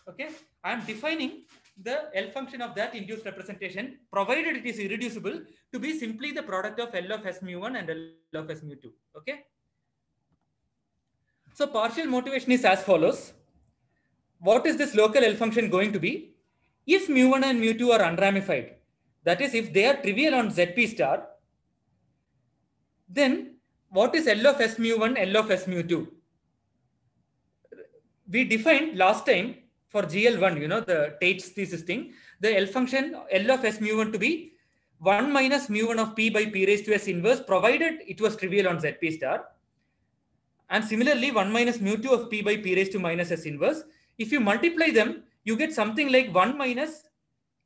Okay, I am defining the L function of that induced representation, provided it is irreducible, to be simply the product of L of S mu1 and L of S mu2. Okay. So partial motivation is as follows. What is this local L function going to be? If mu1 and mu2 are unramified, that is, if they are trivial on ZP star, then what is L of S mu1, L of S mu2? We defined last time for GL1, you know, the Tate's thesis thing, the L function L of S mu1 to be 1 minus mu1 of P by P raised to S inverse, provided it was trivial on ZP star. And similarly, 1 minus mu2 of P by P raised to minus S inverse. If you multiply them, you get something like 1 minus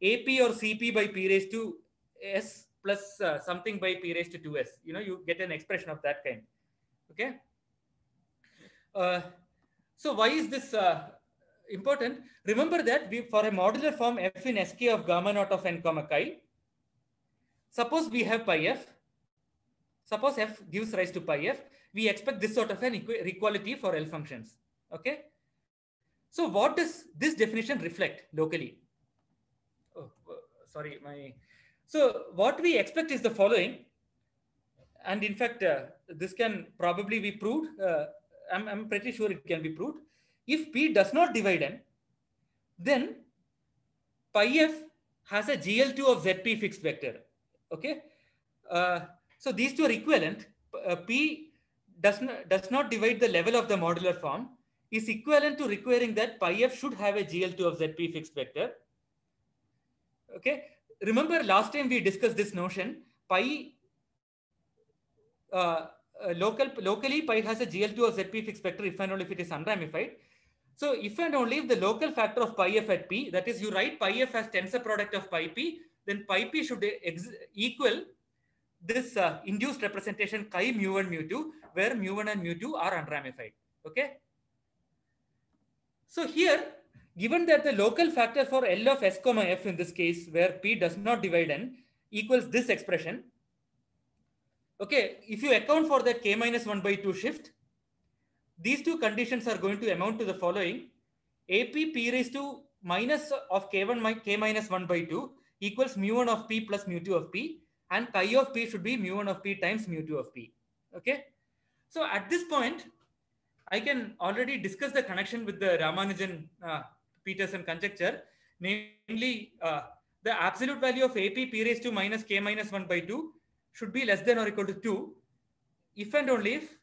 AP or CP by P raised to S plus uh, something by P raised to 2S. You know, you get an expression of that kind. Okay. Uh, so why is this uh, important? Remember that we for a modular form f in sk of gamma naught of n comma chi, suppose we have pi f, suppose f gives rise to pi f, we expect this sort of an equality for L functions. Okay. So what does this definition reflect locally? Sorry, my. So what we expect is the following. And in fact, uh, this can probably be proved. Uh, I'm, I'm pretty sure it can be proved. If P does not divide N, then pi f has a GL2 of ZP fixed vector. Okay. Uh, so these two are equivalent. Uh, P does not, does not divide the level of the modular form is equivalent to requiring that pi f should have a GL2 of ZP fixed vector. Okay. Remember last time we discussed this notion, pi uh, uh, local locally pi has a GL2 of ZP fixed vector if and only if it is unramified. So if and only if the local factor of pi f at p, that is you write pi f as tensor product of pi p, then pi p should equal this uh, induced representation chi mu1 mu2 where mu1 and mu2 are unramified. Okay. So here, given that the local factor for L of S comma F in this case, where P does not divide N, equals this expression. Okay, if you account for that K minus 1 by 2 shift, these two conditions are going to amount to the following. AP P raised to minus of K1 K minus 1 by 2 equals mu1 of P plus mu2 of P and chi of P should be mu1 of P times mu2 of P. Okay. So at this point, I can already discuss the connection with the Ramanujan uh, Petersson conjecture, namely uh, the absolute value of AP P raised to minus K minus 1 by 2 should be less than or equal to 2 if and only if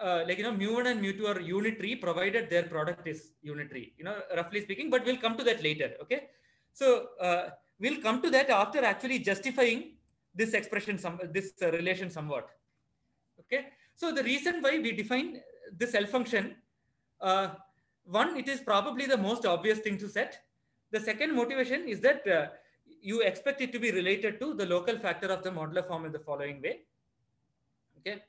uh, like you know mu1 and mu2 are unitary provided their product is unitary you know roughly speaking but we'll come to that later okay? So uh, we'll come to that after actually justifying this expression some this uh, relation somewhat okay? So the reason why we define this L function uh, one it is probably the most obvious thing to set the second motivation is that uh, you expect it to be related to the local factor of the modular form in the following way okay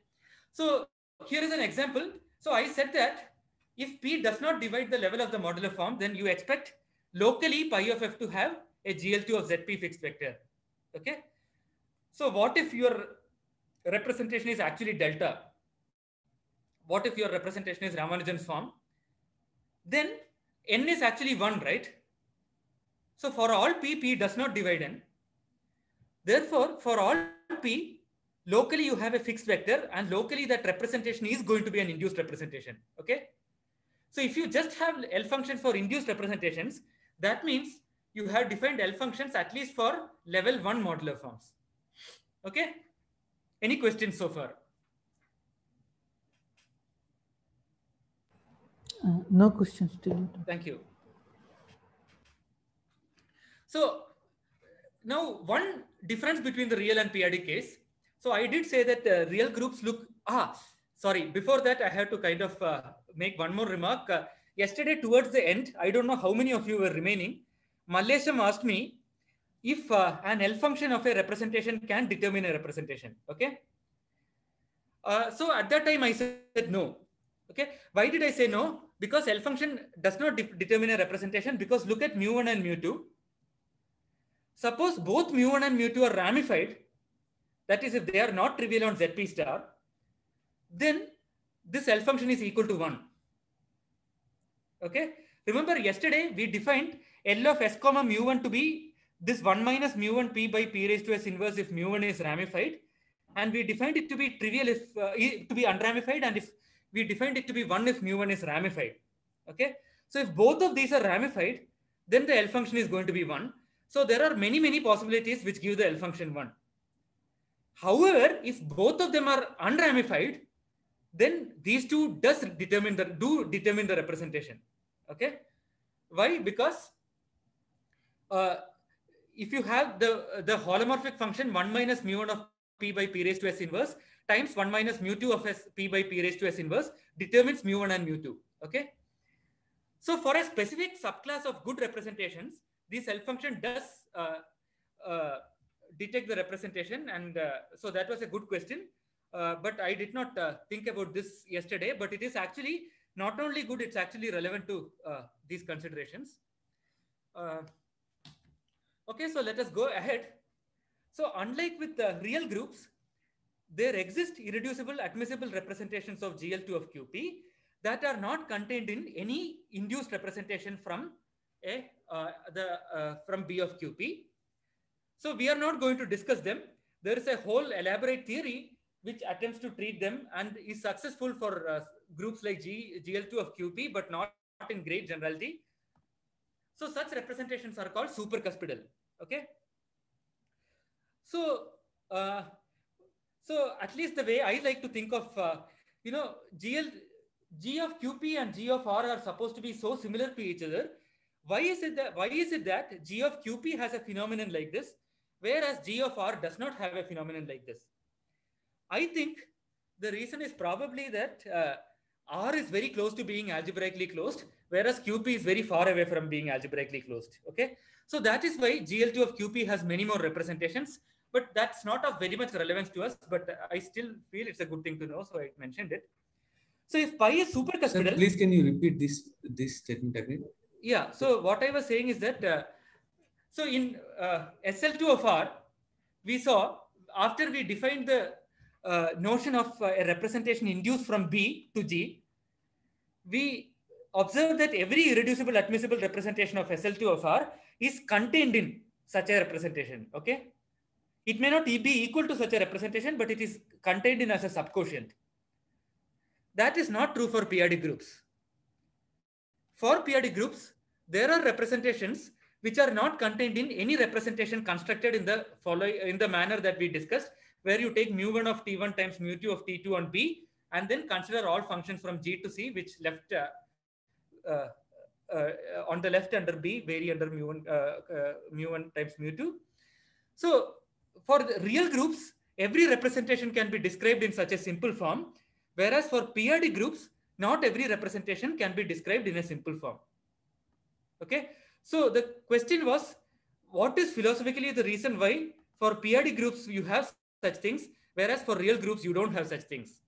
so here is an example. So I said that if P does not divide the level of the modular form, then you expect locally pi of f to have a GL2 of ZP fixed vector. Okay. So what if your representation is actually delta? What if your representation is Ramanujan's form? Then n is actually 1, right? So for all p, p does not divide n. Therefore, for all p, locally you have a fixed vector and locally that representation is going to be an induced representation. Okay. So if you just have L functions for induced representations, that means you have defined L functions at least for level one modular forms. Okay. Any questions so far? Uh, no questions still. Thank you. So now one difference between the real and periodic case so I did say that uh, real groups look, ah, sorry, before that I have to kind of uh, make one more remark. Uh, yesterday towards the end, I don't know how many of you were remaining. Mallesham asked me if uh, an L function of a representation can determine a representation. Okay. Uh, so at that time I said no. Okay. Why did I say no? Because L function does not de determine a representation because look at mu1 and mu2. Suppose both mu1 and mu2 are ramified, that is if they are not trivial on ZP star, then this L function is equal to 1. Okay. Remember yesterday we defined L of S comma mu1 to be this 1 minus mu1 p by p raised to s inverse if mu1 is ramified. And we defined it to be trivial if uh, to be unramified and if we defined it to be 1 if mu1 is ramified. Okay. So if both of these are ramified, then the L function is going to be 1. So there are many, many possibilities which give the L function 1. However, if both of them are unramified, then these two does determine the do determine the representation. Okay. Why? Because uh, if you have the the holomorphic function 1 minus mu1 of p by p raised to s inverse times 1 minus mu2 of s p by p raised to s inverse determines mu1 and mu2. Okay. So for a specific subclass of good representations, this L function does uh, uh, detect the representation. And uh, so that was a good question. Uh, but I did not uh, think about this yesterday, but it is actually not only good, it's actually relevant to uh, these considerations. okay, so let us go ahead. So unlike with the real groups, there exist irreducible admissible representations of GL2 of QP that are not contained in any induced representation from a uh, the uh, from B of QP. So we are not going to discuss them. There is a whole elaborate theory which attempts to treat them and is successful for uh, groups like G, GL2 of QP, but not, not in great generality. So such representations are called supercuspidal. Okay. So, uh, so at least the way I like to think of, uh, you know, GL, G of QP and G of R are supposed to be so similar to each other. Why is it that, why is it that G of QP has a phenomenon like this, whereas G of R does not have a phenomenon like this? I think the reason is probably that uh, R is very close to being algebraically closed, whereas QP is very far away from being algebraically closed. Okay. So that is why GL2 of QP has many more representations, but that's not of very much relevance to us, but I still feel it's a good thing to know. So I mentioned it. So if pi is supercuspidal. Sir, please can you repeat this, this statement again? Yeah. So what I was saying is that, uh, so in uh, SL2 of R, we saw after we defined the uh, notion of uh, a representation induced from B to G, we observe that every irreducible admissible representation of SL2 of R is contained in such a representation. Okay. It may not be equal to such a representation, but it is contained in as a subquotient. That is not true for p-adic groups. For p-adic groups, there are representations which are not contained in any representation constructed in the following in the manner that we discussed, where you take mu1 of t1 times mu2 of t2 on b, and then consider all functions from g to c, which left uh, uh, uh, on the left under b vary under mu1 mu1 times mu2. So for real groups, every representation can be described in such a simple form, whereas for p-adic groups, not every representation can be described in a simple form. Okay, so the question was, what is philosophically the reason why for p-adic groups you have such things, whereas for real groups you don't have such things?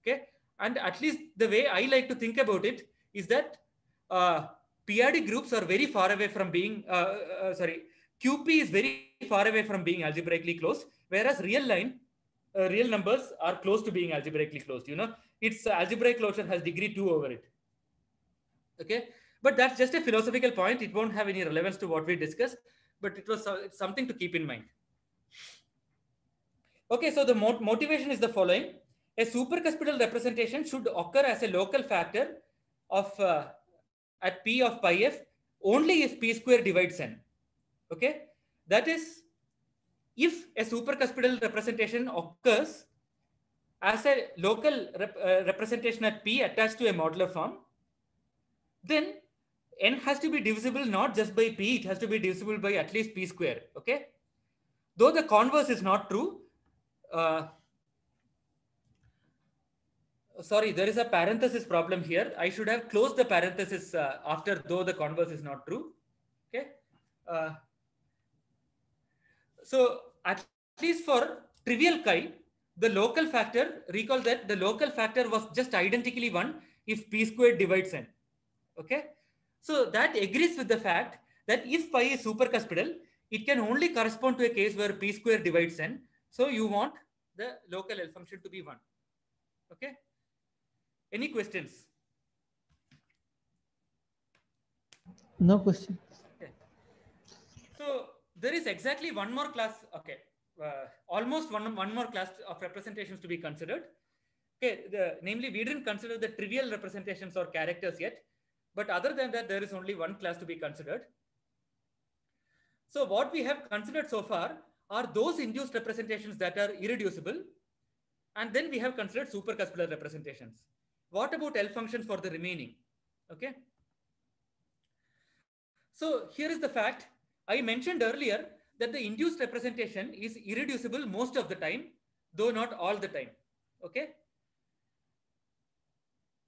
Okay, and at least the way I like to think about it is that uh, p-adic groups are very far away from being, uh, uh, sorry, QP is very far away from being algebraically closed, whereas real line, uh, real numbers are close to being algebraically closed. You know, its algebraic closure has degree two over it. Okay, but that's just a philosophical point. It won't have any relevance to what we discussed, but it was something to keep in mind. Okay, so the mot motivation is the following. A supercuspidal representation should occur as a local factor of uh, at p of pi f only if p square divides n. Okay, that is if a supercuspidal representation occurs as a local rep uh, representation at p attached to a modular form, then n has to be divisible not just by p, it has to be divisible by at least p square. Okay, though the converse is not true. Uh, sorry, there is a parenthesis problem here. I should have closed the parenthesis uh, after though the converse is not true. Okay. So at least for trivial chi, the local factor, recall that the local factor was just identically one if p squared divides n. Okay. So that agrees with the fact that if pi is supercuspidal, it can only correspond to a case where p square divides n. So you want the local L function to be one. Okay. Any questions? No question. There is exactly one more class. Okay. Uh, almost one, one more class of representations to be considered. Okay. The, namely, we didn't consider the trivial representations or characters yet. But other than that, there is only one class to be considered. So what we have considered so far are those induced representations that are irreducible. And then we have considered supercuspidal representations. What about L functions for the remaining? Okay. So here is the fact. I mentioned earlier that the induced representation is irreducible most of the time, though not all the time. Okay.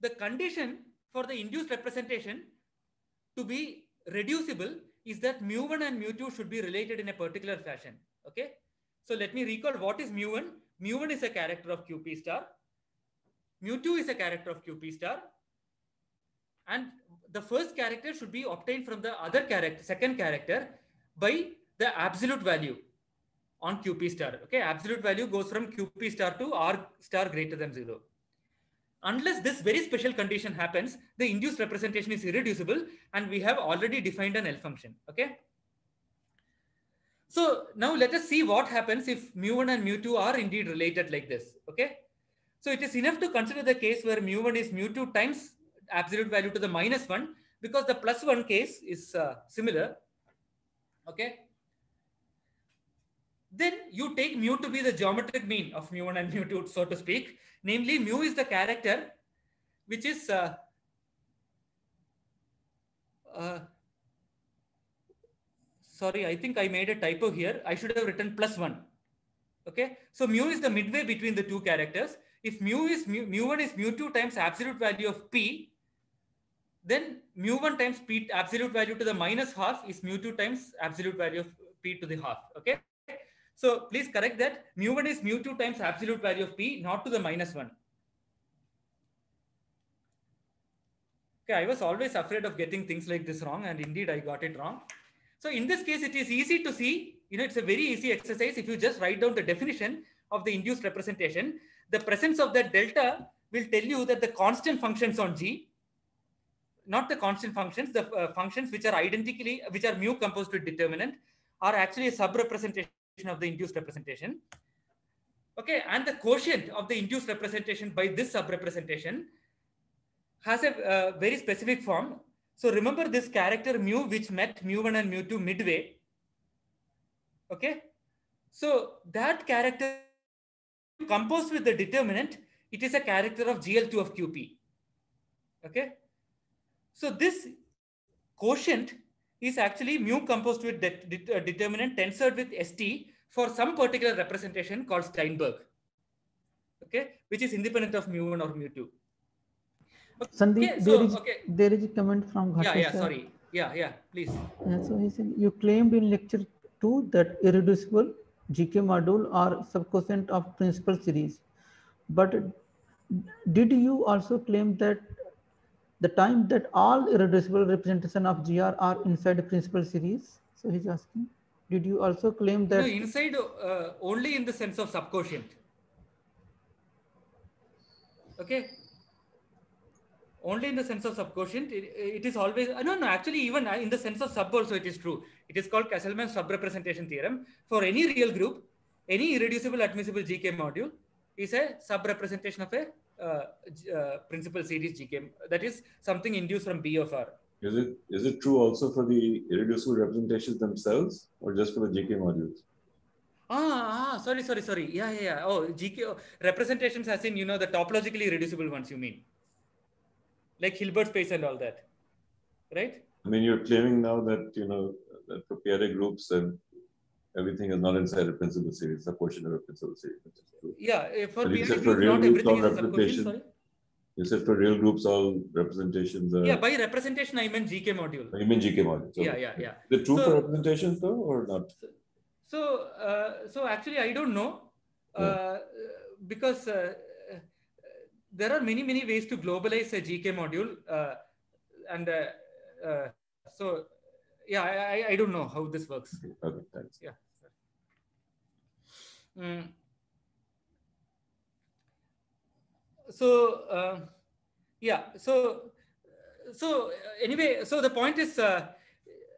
The condition for the induced representation to be reducible is that mu1 and mu2 should be related in a particular fashion. Okay. So let me recall what is mu1. Mu1 is a character of QP star. Mu2 is a character of QP star. And the first character should be obtained from the other character, second character by the absolute value on QP star. Okay. Absolute value goes from QP star to R star greater than zero. Unless this very special condition happens, the induced representation is irreducible and we have already defined an L function. Okay. So now let us see what happens if mu1 and mu2 are indeed related like this. Okay. So it is enough to consider the case where mu1 is mu2 times absolute value to the minus 1 because the plus 1 case is uh, similar. Okay. Then you take mu to be the geometric mean of mu1 and mu2, so to speak. Namely, mu is the character which is uh, uh, sorry, I think I made a typo here. I should have written plus one. Okay, so mu is the midway between the two characters. If mu is mu, mu1 is mu2 times absolute value of p, then mu1 times p absolute value to the minus half is mu2 times absolute value of p to the half. Okay, so please correct that mu1 is mu2 times absolute value of p, not to the minus one. Okay, I was always afraid of getting things like this wrong, and indeed I got it wrong. So in this case, it is easy to see, you know, it's a very easy exercise. If you just write down the definition of the induced representation, the presence of that delta will tell you that the constant functions on G, not the constant functions, the uh, functions which are identically, which are mu composed with determinant are actually a sub-representation of the induced representation. Okay, and the quotient of the induced representation by this sub-representation has a uh, very specific form so remember this character mu which met mu1 and mu2 midway. Okay. So that character composed with the determinant, it is a character of GL2 of QP. Okay. So this quotient is actually mu composed with de de uh, determinant tensored with ST for some particular representation called Steinberg. Okay. Which is independent of mu1 or mu2. Sandeep, Okay, so, is okay. there is a comment from Ghatte Yeah, yeah, sir. sorry. Yeah, yeah, please. Yeah, so he said you claimed in lecture two that irreducible GK module are subquotient of principal series, but did you also claim that the time that all irreducible representation of GR are inside principal series? So he's asking, did you also claim No, that? inside uh, only in the sense of subquotient. Okay. Only in the sense of subquotient, it, it is always uh, no, no. Actually, even uh, in the sense of sub also, it is true. It is called Casselman's sub-representation theorem. For any real group, any irreducible admissible GK module is a sub-representation of a principal series GK. That is something induced from B of R. Is it is it true also for the irreducible representations themselves, or just for the GK modules? Ah, ah, sorry, sorry, sorry. Yeah, yeah, yeah. Oh, GK oh, representations as in, you know, the topologically reducible ones, you mean? Like Hilbert space and all that, right? I mean, you're claiming now that you know that for PRA groups and everything is not inside a principal series, It's a portion of a principal series. Which is true. Yeah, for you PLA for real not groups everything of is a sorry. You said for real groups, all representations are. Yeah, by representation, I meant GK module. You mean GK module? So Yeah, yeah, yeah. Is it true So- for representations though, or not? So, uh, so actually, I don't know uh, because uh, there are many, many ways to globalize a GK module, uh, and uh, uh, so yeah, I, I- I don't know how this works. Okay, thanks. Yeah. Mm. So uh, yeah, so so uh, anyway, so the point is, uh,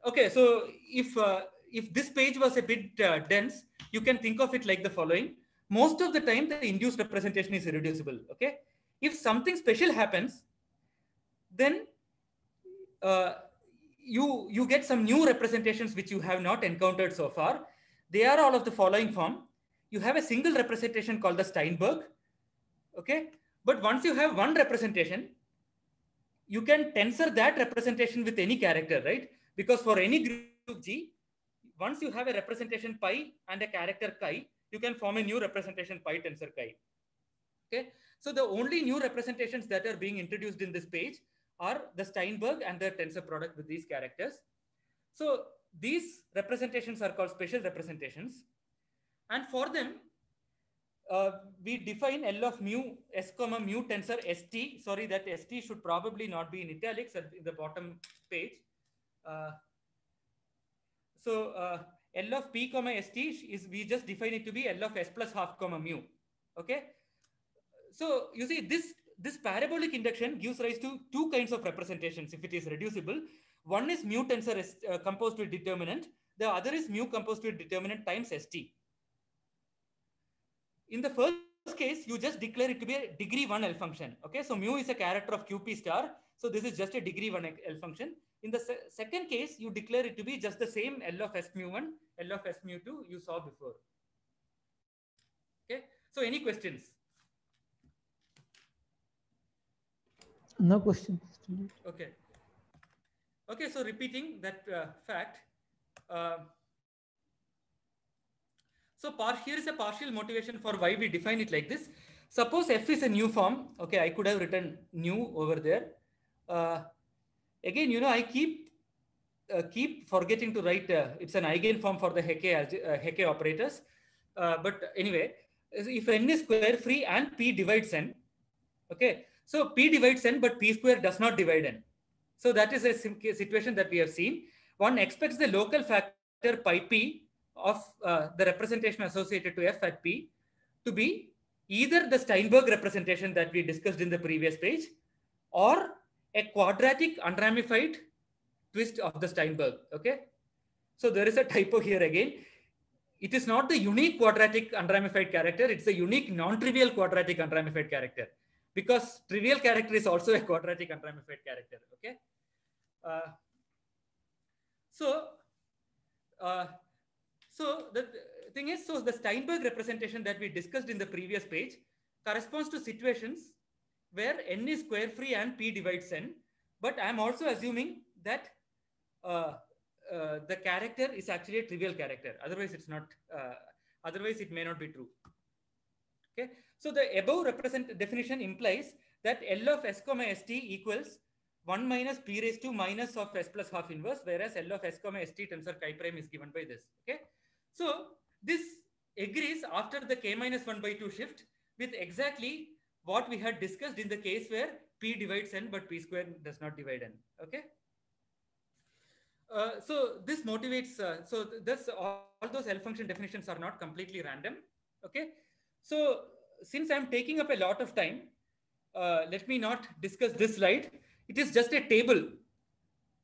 okay. So if uh, if this page was a bit uh, dense, you can think of it like the following. Most of the time, the induced representation is irreducible. Okay, if something special happens, then uh, you you get some new representations which you have not encountered so far. They are all of the following form. You have a single representation called the Steinberg. Okay, but once you have one representation, you can tensor that representation with any character, right? Because for any group G, once you have a representation pi and a character chi, you can form a new representation pi tensor chi. Okay, so the only new representations that are being introduced in this page are the Steinberg and the tensor product with these characters. So these representations are called special representations. And for them, uh, we define L of mu s comma mu tensor st. Sorry, that st should probably not be in italics at the bottom page. Uh, so uh, L of p comma st is we just define it to be L of s plus half comma mu. Okay. So you see this this parabolic induction gives rise to two kinds of representations if it is reducible. One is mu tensor is, uh, composed with determinant. The other is mu composed with determinant times st. In the first case, you just declare it to be a degree one L function. Okay, so mu is a character of QP star. So this is just a degree one L function. In the se second case, you declare it to be just the same L of S mu one, L of S mu two you saw before. Okay, so any questions? No questions. Okay. Okay, so repeating that uh, fact. Uh, so here is a partial motivation for why we define it like this. Suppose f is a new form. Okay, I could have written new over there. Uh, again, you know, I keep uh, keep forgetting to write. Uh, it's an eigenform for the Hecke uh, Hecke operators. Uh, but anyway, if n is square free and p divides n, okay. So p divides n, but p square does not divide n. So that is a situation that we have seen. One expects the local factor pi p of uh, the representation associated to f at p to be either the Steinberg representation that we discussed in the previous page or a quadratic unramified twist of the Steinberg. Okay. So there is a typo here again. It is not the unique quadratic unramified character. It's a unique non-trivial quadratic unramified character because trivial character is also a quadratic unramified character. Okay. Uh, so, uh, so the thing is, so the Steinberg representation that we discussed in the previous page corresponds to situations where n is square free and p divides n. But I'm also assuming that uh, uh, the character is actually a trivial character. Otherwise, it's not. Uh, otherwise, it may not be true. Okay. So the above represent definition implies that L of s comma st equals 1 minus p raised to minus of s plus half inverse, whereas L of s comma st tensor chi prime is given by this. Okay. So this agrees after the k minus 1 by 2 shift with exactly what we had discussed in the case where p divides n but p square does not divide n. Okay. Uh, so this motivates, uh, so th- this all, all those L function definitions are not completely random. Okay. So since I'm taking up a lot of time, uh, let me not discuss this slide. It is just a table.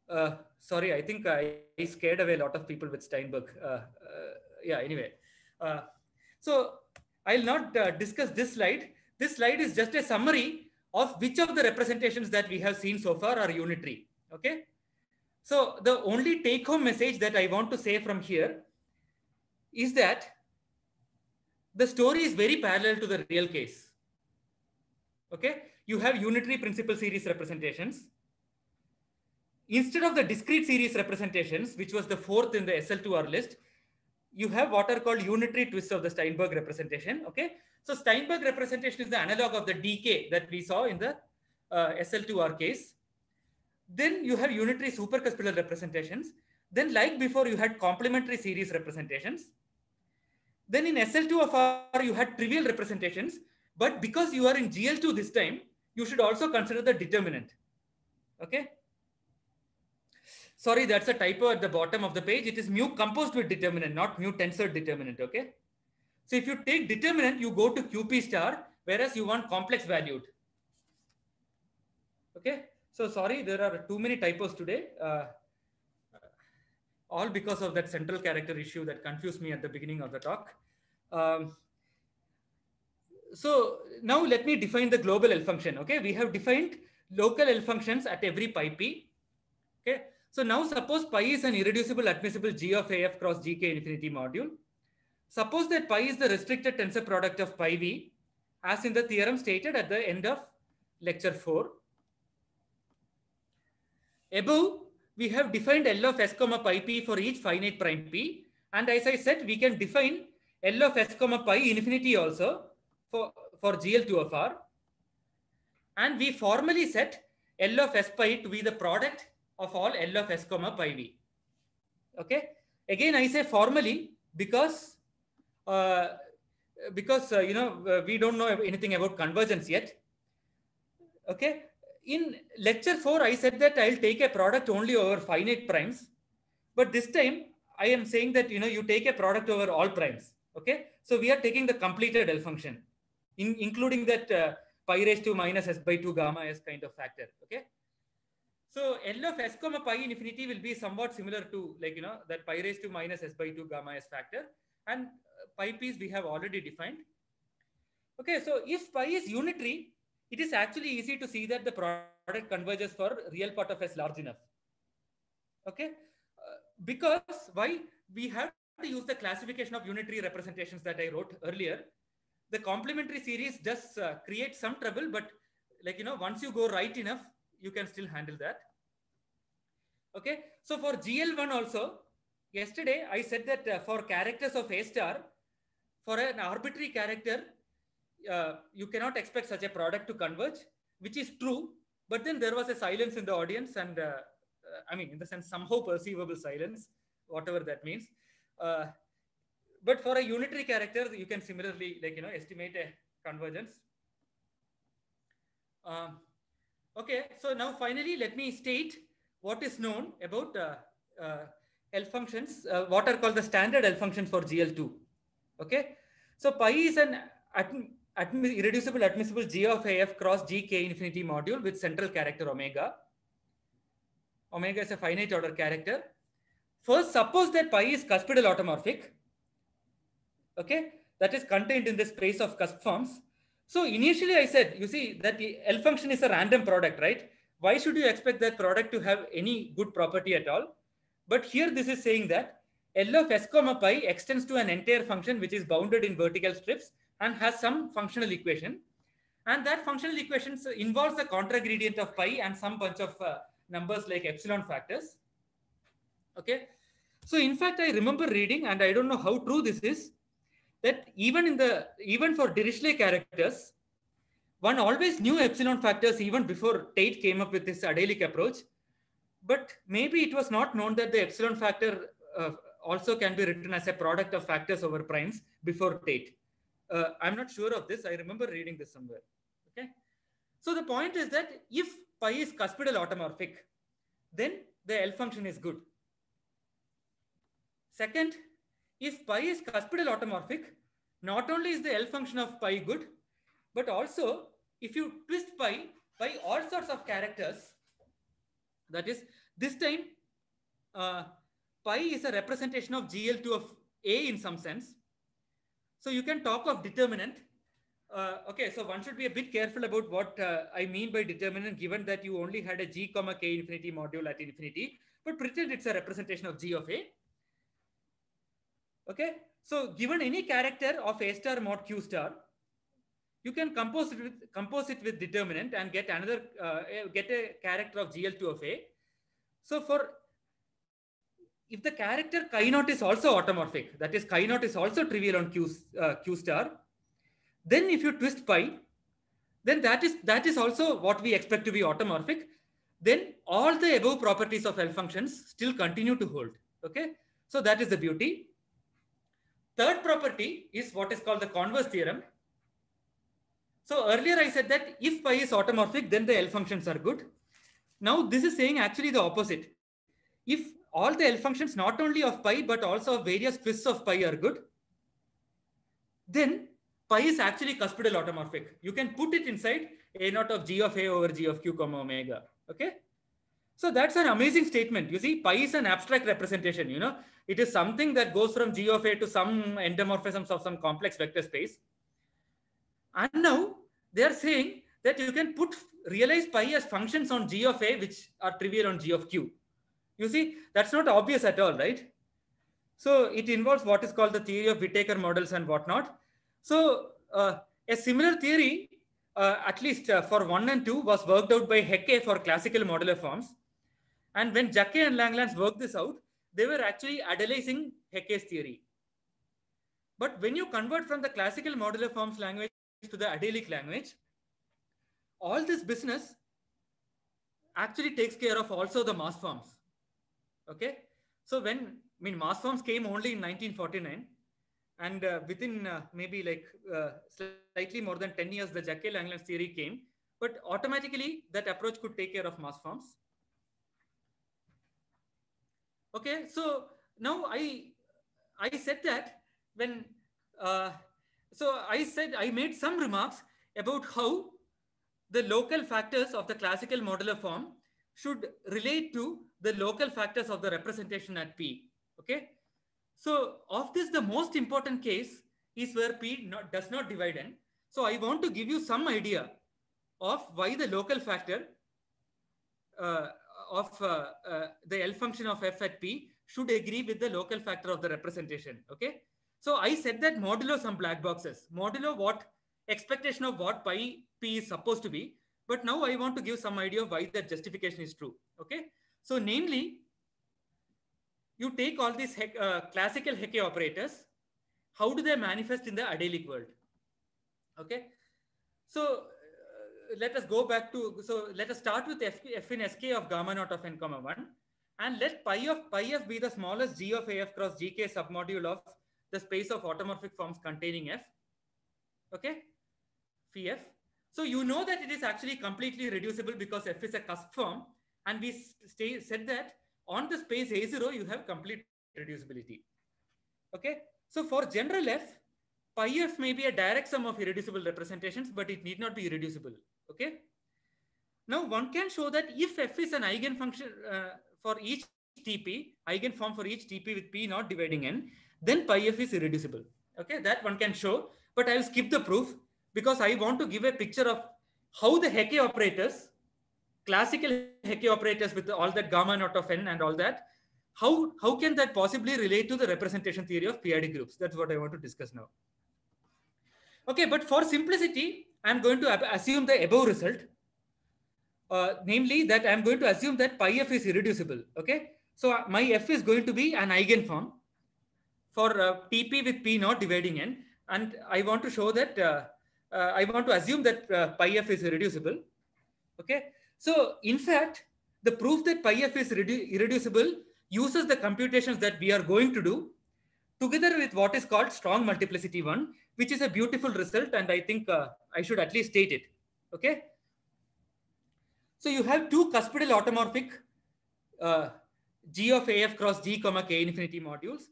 Uh, sorry, I think I, I scared away a lot of people with Steinberg. Yeah, anyway. Uh, so I'll not uh, discuss this slide. This slide is just a summary of which of the representations that we have seen so far are unitary. Okay. So the only take home message that I want to say from here is that the story is very parallel to the real case. Okay, you have unitary principal series representations. Instead of the discrete series representations, which was the fourth in the SL2R list, you have what are called unitary twists of the Steinberg representation. Okay, so Steinberg representation is the analog of the DK that we saw in the uh, SL2R case. Then you have unitary supercuspidal representations. Then like before, you had complementary series representations. Then in SL2 of R, you had trivial representations. But because you are in GL2 this time, you should also consider the determinant. Okay. Sorry, that's a typo at the bottom of the page. It is mu composed with determinant, not mu tensor determinant. Okay. So if you take determinant, you go to QP star, whereas you want complex valued. Okay. So sorry, there are too many typos today. Uh, all because of that central character issue that confused me at the beginning of the talk. Um, so now let me define the global L function. Okay, we have defined local L functions at every pi p. Okay, so now suppose pi is an irreducible admissible G of AF cross GK infinity module. Suppose that pi is the restricted tensor product of pi v, as in the theorem stated at the end of lecture 4. Above, we have defined L of s comma pi p for each finite prime p. And as I said, we can define L of s comma pi infinity also for, for GL2 of R. And we formally set L of s pi to be the product of all L of s comma pi v. Okay. Again, I say formally because uh, because uh, you know uh, we don't know anything about convergence yet. Okay. In lecture four, I said that I'll take a product only over finite primes, but this time I am saying that you know you take a product over all primes. Okay. So we are taking the completed L function, in, including that uh, pi raised to minus s by 2 gamma s kind of factor. Okay. So L of s comma pi infinity will be somewhat similar to like, you know, that pi raised to minus s by 2 gamma s factor. And uh, pi p's we have already defined. Okay, so if pi is unitary, it is actually easy to see that the product converges for real part of s large enough. Okay, uh, because why we have to use the classification of unitary representations that I wrote earlier. The complementary series does uh, create some trouble, but like, you know, once you go right enough, you can still handle that. Okay, so for GL1 also, yesterday I said that uh, for characters of A star, for an arbitrary character, uh, you cannot expect such a product to converge, which is true. But then there was a silence in the audience, and uh, I mean, in the sense, somehow perceivable silence, whatever that means. Uh, but for a unitary character, you can similarly, like, you know, estimate a convergence. Um, Okay, so now finally, let me state what is known about uh, uh, L functions, uh, what are called the standard L functions for GL2. Okay, so pi is an admi irreducible admissible G of AF cross GK infinity module with central character omega. Omega is a finite order character. First, suppose that pi is cuspidal automorphic. Okay, that is contained in the space of cusp forms. So initially I said, you see that the L function is a random product, right? Why should you expect that product to have any good property at all? But here this is saying that L of s comma pi extends to an entire function which is bounded in vertical strips and has some functional equation. And that functional equation involves the contragredient of pi and some bunch of uh, numbers like epsilon factors. Okay. So in fact, I remember reading, and I don't know how true this is, that even in the even for Dirichlet characters, one always knew epsilon factors even before Tate came up with this adelic approach. But maybe it was not known that the epsilon factor uh, also can be written as a product of factors over primes before Tate. Uh, I'm not sure of this. I remember reading this somewhere. Okay. So the point is that if pi is cuspidal automorphic, then the L function is good. Second, if pi is cuspidal automorphic, not only is the L function of pi good, but also if you twist pi by all sorts of characters, that is this time uh, pi is a representation of GL2 of A in some sense. So you can talk of determinant. Uh, okay, so one should be a bit careful about what uh, I mean by determinant given that you only had a G comma K infinity module at infinity, but pretend it's a representation of G of A. Okay, so given any character of A star mod Q star, you can compose it with compose it with determinant and get another uh, get a character of GL2 of A. So for if the character chi naught is also automorphic, that is chi naught is also trivial on Q, uh, Q star, then if you twist pi, then that is that is also what we expect to be automorphic. Then all the above properties of L functions still continue to hold. Okay, so that is the beauty. Third property is what is called the converse theorem. So earlier I said that if pi is automorphic, then the L functions are good. Now this is saying actually the opposite. If all the L functions not only of pi but also of various twists of pi are good, then pi is actually cuspidal automorphic. You can put it inside a naught of g of a over g of q comma omega. Okay. So that's an amazing statement. You see, pi is an abstract representation. You know, it is something that goes from g of a to some endomorphisms of some complex vector space. And now they are saying that you can put realize pi as functions on g of a, which are trivial on g of q. You see, that's not obvious at all, right? So it involves what is called the theory of Whittaker models and whatnot. So uh, a similar theory, uh, at least uh, for one and two, was worked out by Hecke for classical modular forms. And when Jacquet and Langlands worked this out, they were actually adelizing Hecke's theory. But when you convert from the classical modular forms language to the adelic language, all this business actually takes care of also the Maass forms. Okay. So when, I mean, Maass forms came only in 1949 and uh, within uh, maybe like uh, slightly more than 10 years, the Jacquet-Langlands theory came, but automatically that approach could take care of Maass forms. Okay, so now I I said that when uh, so I said I made some remarks about how the local factors of the classical modular form should relate to the local factors of the representation at P. Okay, so of this, the most important case is where P not, does not divide n. So I want to give you some idea of why the local factor uh, of uh, uh, the L function of f at P should agree with the local factor of the representation. Okay. So I said that modulo some black boxes, modulo what expectation of what pi P is supposed to be. But now I want to give some idea of why that justification is true. Okay. So namely, you take all these Heck, uh, classical Hecke operators, how do they manifest in the adelic world? Okay, so let us go back to, so let us start with f, f in sk of gamma naught of n comma 1 and let pi of pi f be the smallest g of af cross gk submodule of the space of automorphic forms containing f. Okay, phi f. So you know that it is actually completely reducible because f is a cusp form and we stay, said that on the space A0, you have complete reducibility. Okay. So for general F, pi F may be a direct sum of irreducible representations, but it need not be irreducible. Okay. Now one can show that if F is an eigenfunction uh, for each TP, eigenform for each TP with P not dividing N, then pi F is irreducible. Okay. That one can show, but I'll skip the proof because I want to give a picture of how the Hecke operators classical Hecke operators with all that gamma naught of n and all that, how, how can that possibly relate to the representation theory of p-adic groups? That's what I want to discuss now. Okay, but for simplicity, I'm going to assume the above result, uh, namely that I'm going to assume that pi f is irreducible. Okay, so uh, my f is going to be an eigenform for uh, TP with P not dividing n. And I want to show that, uh, uh, I want to assume that uh, pi f is irreducible. Okay, so in fact, the proof that pi f is irreducible uses the computations that we are going to do together with what is called strong multiplicity one, which is a beautiful result. And I think uh, I should at least state it. Okay. So you have two cuspidal automorphic uh, g of af cross g comma k infinity modules.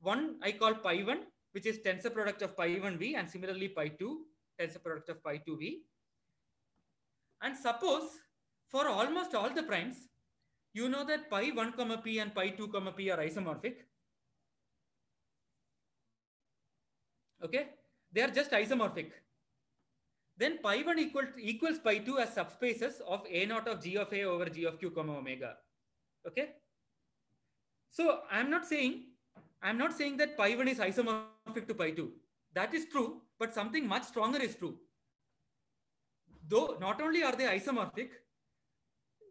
One I call pi 1, which is tensor product of pi 1v and similarly pi 2, tensor product of pi 2v. And suppose for almost all the primes, you know that pi 1 comma p and pi 2 comma p are isomorphic. Okay, they are just isomorphic. Then pi 1 equal equals pi 2 as subspaces of a naught of g of a over g of q comma omega. Okay. So I'm not saying I'm not saying that pi 1 is isomorphic to pi 2. That is true, but something much stronger is true. Though not only are they isomorphic,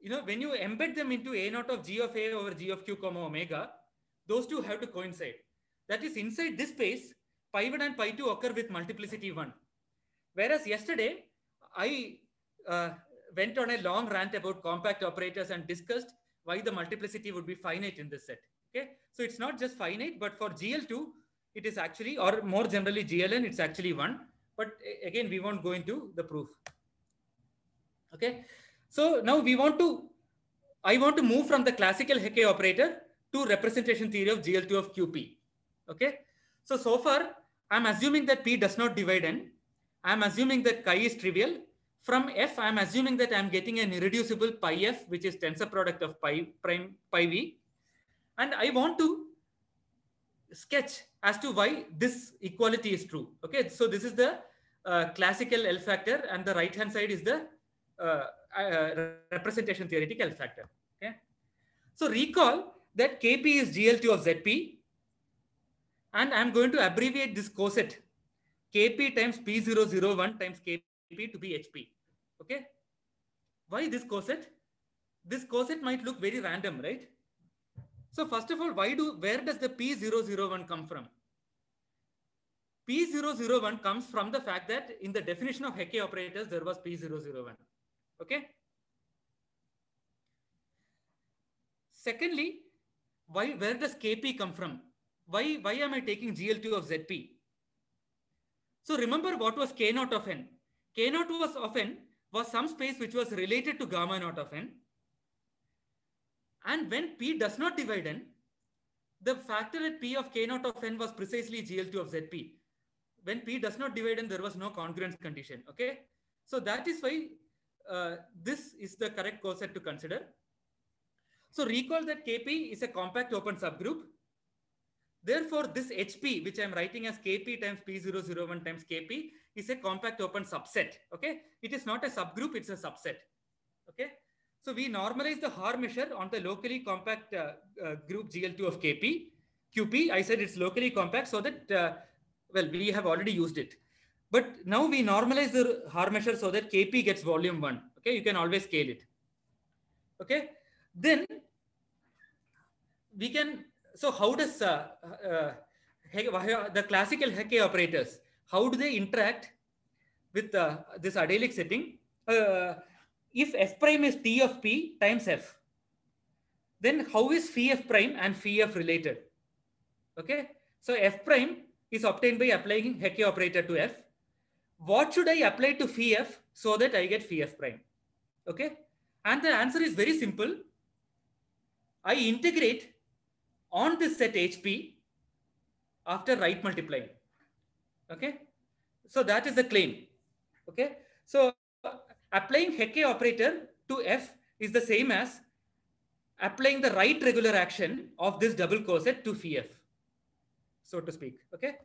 you know, when you embed them into a naught of g of a over g of q comma omega, those two have to coincide. That is inside this space, pi 1 and pi 2 occur with multiplicity 1. Whereas yesterday, I uh, went on a long rant about compact operators and discussed why the multiplicity would be finite in this set. Okay, so it's not just finite, but for GL2, it is actually, or more generally GLN, it's actually one. But again, we won't go into the proof. Okay, so now we want to, I want to move from the classical Hecke operator to representation theory of GL2 of QP. Okay, so so far I'm assuming that P does not divide N. I'm assuming that chi is trivial. From F, I'm assuming that I'm getting an irreducible pi F, which is tensor product of pi prime pi V. And I want to sketch as to why this equality is true. Okay, so this is the uh, classical L factor and the right hand side is the uh, uh, representation theoretic L factor. Okay, so recall that Kp is GL2 of Zp and I'm going to abbreviate this coset Kp times P001 times Kp to be HP. Okay, why this coset? This coset might look very random, right? So first of all, why do where does the P001 come from? P001 comes from the fact that in the definition of Hecke operators, there was P001. Okay. Secondly, why where does Kp come from? Why, why am I taking GL2 of Zp? So remember what was K naught of n? K naught was of n was some space which was related to gamma naught of n. And when P does not divide n, the factor at P of K naught of n was precisely GL2 of Zp. When P does not divide n, there was no congruence condition. Okay. So that is why uh, this is the correct coset to consider. So recall that Kp is a compact open subgroup. Therefore, this HP, which I'm writing as Kp times P001 times Kp, is a compact open subset. Okay. It is not a subgroup, it's a subset. Okay. So we normalize the Haar measure on the locally compact uh, uh, group GL2 of Kp. QP, I said it's locally compact so that, uh, well, we have already used it. But now we normalize the Haar measure so that Kp gets volume one. Okay. You can always scale it. Okay. Then we can, so how does uh, uh, the classical Hecke operators, how do they interact with uh, this adelic setting? if f prime is t of p times f, then how is phi f prime and phi f related? Okay, so f prime is obtained by applying Hecke operator to f. What should I apply to phi f so that I get phi f prime? Okay, and the answer is very simple. I integrate on this set HP after right multiplying. Okay, so that is the claim. Okay, so applying Hecke operator to F is the same as applying the right regular action of this double coset to phi F, so to speak. Okay.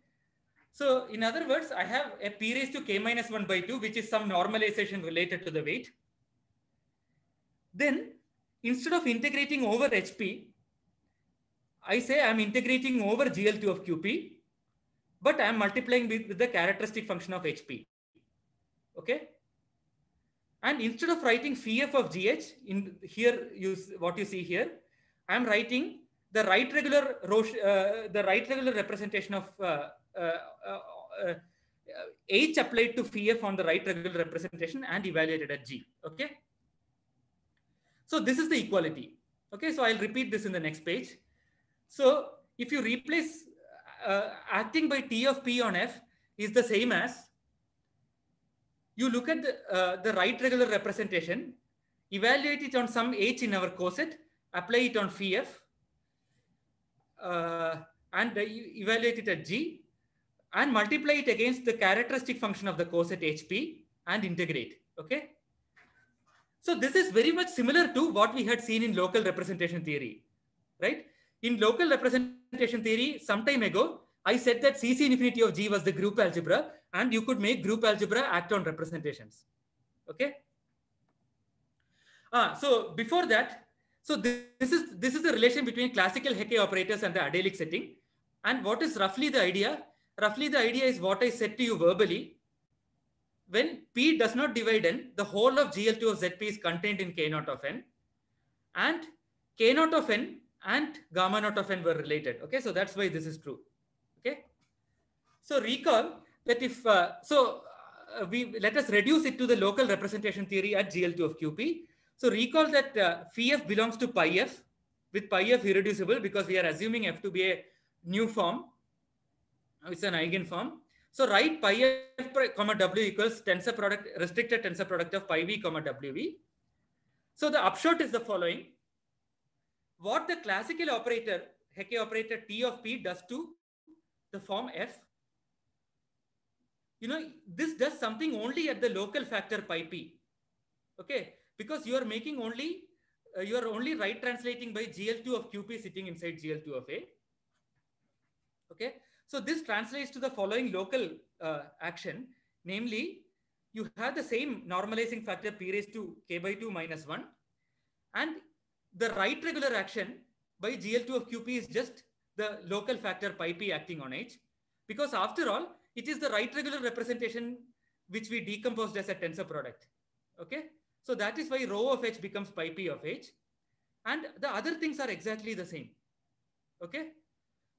So in other words, I have a p raised to k minus 1 by 2, which is some normalization related to the weight. Then instead of integrating over HP, I say I'm integrating over GL2 of QP, but I'm multiplying with, with the characteristic function of HP. Okay. And instead of writing f of gh, in here, you what you see here, I'm writing the right regular uh, the right regular representation of uh, uh, h applied to phi f on the right regular representation and evaluated at g. Okay. So this is the equality. Okay. So I'll repeat this in the next page. So if you replace uh, acting by T of P on F is the same as you look at the, uh, the right regular representation, evaluate it on some H in our coset, apply it on phi F, uh, and evaluate it at G, and multiply it against the characteristic function of the coset HP and integrate. Okay. So this is very much similar to what we had seen in local representation theory, right? In local representation theory, some time ago, I said that CC infinity of G was the group algebra and you could make group algebra act on representations. Okay. Ah, so before that, so this, this is this is the relation between classical Hecke operators and the adelic setting. And what is roughly the idea? Roughly the idea is what I said to you verbally. When P does not divide n, the whole of GL2 of Zp is contained in K naught of n. And K naught of n and gamma naught of n were related. Okay, so that's why this is true. Okay, so recall that if uh, so, uh, we let us reduce it to the local representation theory at GL2 of QP. So recall that uh, phi f belongs to pi f with pi f irreducible because we are assuming f to be a new form. It's an eigenform. So write pi f comma w equals tensor product restricted tensor product of pi v comma wv. So the upshot is the following. What the classical operator Hecke operator T of P does to the form f? You know, this does something only at the local factor pi p. Okay, because you are making only, uh, you are only right translating by GL2 of QP sitting inside GL2 of A. Okay, so this translates to the following local uh, action, namely, you have the same normalizing factor p raised to k by 2 minus 1, and the right regular action by GL2 of QP is just the local factor pi p acting on H, because after all, it is the right regular representation which we decomposed as a tensor product. Okay, so that is why rho of h becomes pi p of h, and the other things are exactly the same. Okay,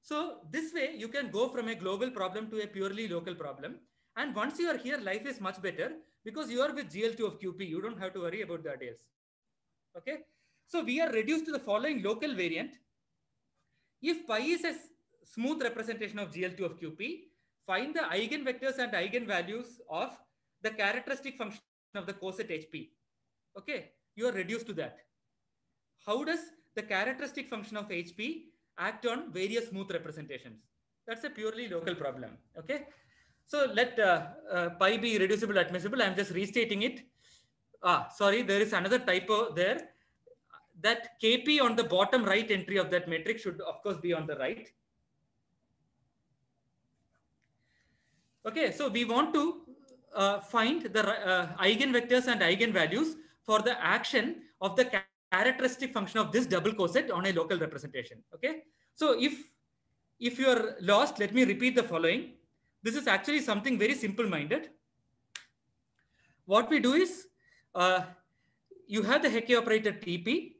so this way you can go from a global problem to a purely local problem. And once you are here, life is much better because you are with GL2 of QP. You don't have to worry about the details. Okay, so we are reduced to the following local variant. If pi is a smooth representation of GL2 of QP, find the eigenvectors and eigenvalues of the characteristic function of the coset HP. Okay, you are reduced to that. How does the characteristic function of HP act on various smooth representations? That's a purely local problem. Okay, so let uh, uh, pi be reducible admissible. I'm just restating it. Ah, sorry, there is another typo there. That Kp on the bottom right entry of that matrix should of course be on the right. Okay, so we want to uh, find the uh, eigenvectors and eigenvalues for the action of the characteristic function of this double coset on a local representation. Okay, so if if you are lost, let me repeat the following. This is actually something very simple-minded. What we do is uh, you have the Hecke operator TP.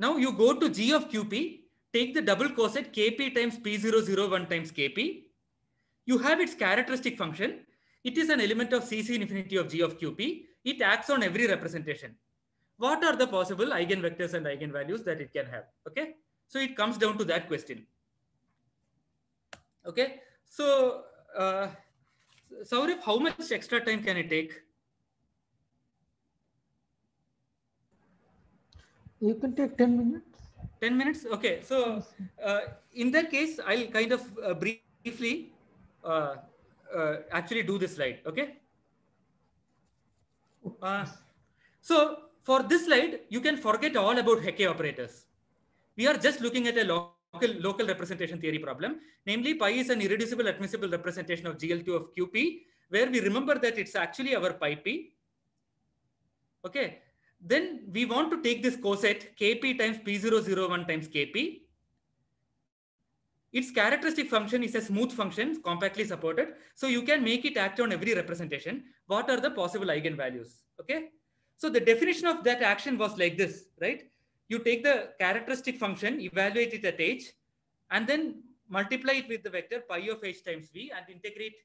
Now you go to G of QP, take the double coset Kp times P001 times Kp you have its characteristic function. It is an element of CC infinity of G of QP. It acts on every representation. What are the possible eigenvectors and eigenvalues that it can have? Okay. So it comes down to that question. Okay. So, uh, Saurabh, how much extra time can it take? You can take 10 minutes. 10 minutes? Okay. So, uh, in that case, I'll kind of uh, briefly uh, uh, actually do this slide. Okay. Uh, so for this slide, you can forget all about Hecke operators. We are just looking at a local local representation theory problem. Namely, pi is an irreducible admissible representation of GL2 of QP, where we remember that it's actually our pi p. Okay. Then we want to take this coset Kp times P001 times Kp its characteristic function is a smooth function, compactly supported. So you can make it act on every representation. What are the possible eigenvalues? Okay. So the definition of that action was like this, right? You take the characteristic function, evaluate it at h, and then multiply it with the vector pi of h times v and integrate.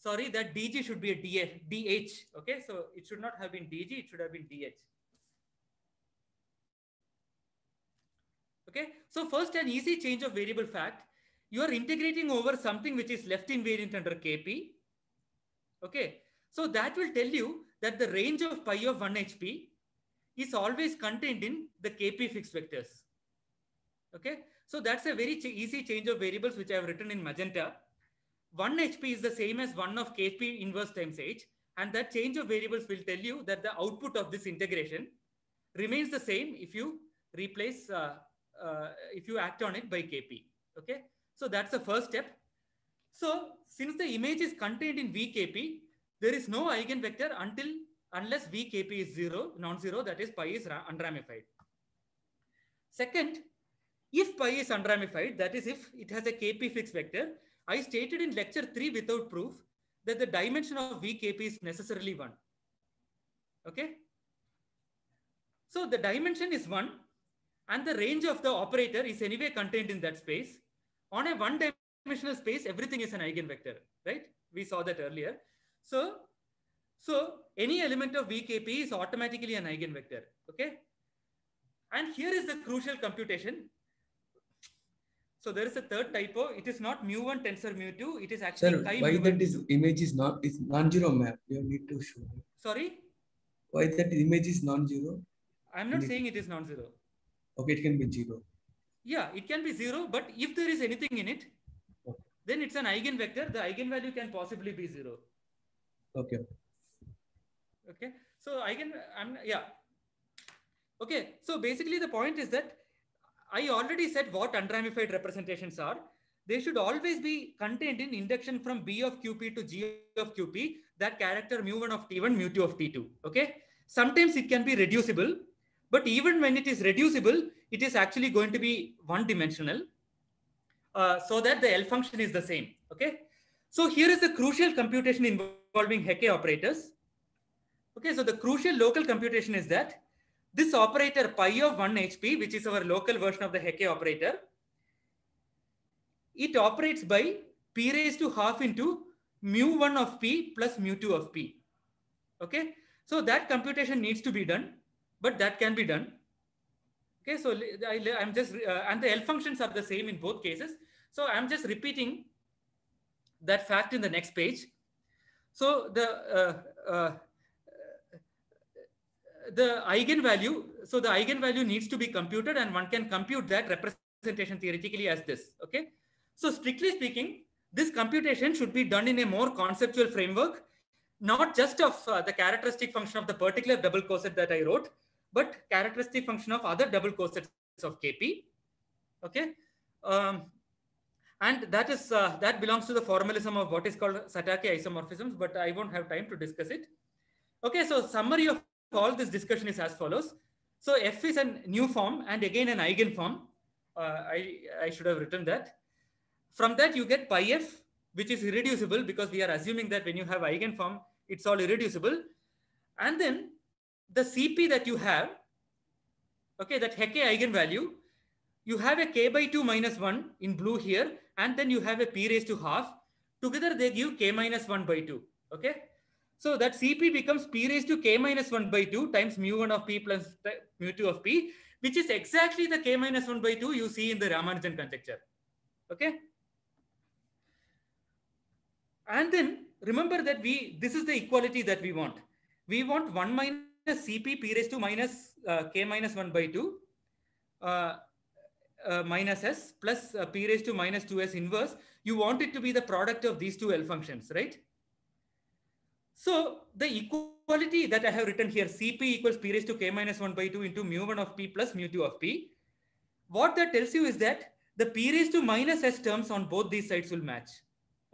Sorry, that dg should be a dh. Okay, so it should not have been dg, it should have been dh. Okay, so first an easy change of variable fact. You are integrating over something which is left invariant under Kp. Okay, so that will tell you that the range of pi of 1 HP is always contained in the Kp fixed vectors. Okay, so that's a very ch easy change of variables which I have written in magenta. 1 HP is the same as 1 of Kp inverse times h. And that change of variables will tell you that the output of this integration remains the same if you replace uh, uh, if you act on it by Kp. Okay, so that's the first step. So since the image is contained in VKP, there is no eigenvector until unless VKP is zero, non-zero, that is pi is unramified. Second, if pi is unramified, that is if it has a Kp fixed vector, I stated in lecture three without proof that the dimension of VKP is necessarily one. Okay. So the dimension is one and the range of the operator is anyway contained in that space. On a one dimensional space, everything is an eigenvector, right? We saw that earlier. So, so any element of VKP is automatically an eigenvector, okay? And here is the crucial computation. So there is a third typo. It is not mu1 tensor mu2. It is actually Sir, chi why mu1 that is image is not is non-zero map? You need to show. Sorry, Why that image is non-zero? I'm not saying it is non-zero. Okay, it can be zero. Yeah, it can be zero, but if there is anything in it, Okay. then it's an eigenvector. The eigenvalue can possibly be zero. Okay. Okay, so eigen, I'm yeah. Okay, so basically the point is that I already said what unramified representations are. They should always be contained in induction from B of QP to G of QP, that character mu1 of T1, mu2 of T2. Okay, sometimes it can be reducible, but even when it is reducible, it is actually going to be one dimensional uh, so that the L function is the same. Okay, so here is the crucial computation involving Hecke operators. Okay, so the crucial local computation is that this operator pi of 1 HP, which is our local version of the Hecke operator, it operates by p raised to half into mu1 of p plus mu2 of p. Okay, so that computation needs to be done, but that can be done. Okay, so I, am just, uh, and the L functions are the same in both cases. So I'm just repeating that fact in the next page. So the uh, uh, the eigenvalue, so the eigenvalue needs to be computed and one can compute that representation theoretically as this, okay? So strictly speaking, this computation should be done in a more conceptual framework, not just of uh, the characteristic function of the particular double coset that I wrote, but characteristic function of other double cosets of Kp, okay? Um, and that is uh, that belongs to the formalism of what is called Satake isomorphisms, but I won't have time to discuss it. Okay, so summary of all this discussion is as follows. So F is a new form and again an eigenform. Uh, I, I should have written that. From that you get pi f, which is irreducible because we are assuming that when you have eigenform, it's all irreducible. And then the Cp that you have, okay, that Hecke eigenvalue, you have a k by 2 minus 1 in blue here, and then you have a p raised to half. Together they give k minus 1 by 2, okay? So that Cp becomes p raised to k minus 1 by 2 times mu1 of p plus mu2 of p, which is exactly the k minus 1 by 2 you see in the Ramanujan conjecture. Okay. And then remember that we, this is the equality that we want. We want 1 minus Cp p raised to minus uh, k minus 1 by 2 uh, uh, minus s plus uh, p raised to minus 2s inverse. You want it to be the product of these two L functions, right? So the equality that I have written here, Cp equals p raised to k minus 1 by 2 into mu1 of p plus mu2 of p. What that tells you is that the p raised to minus s terms on both these sides will match.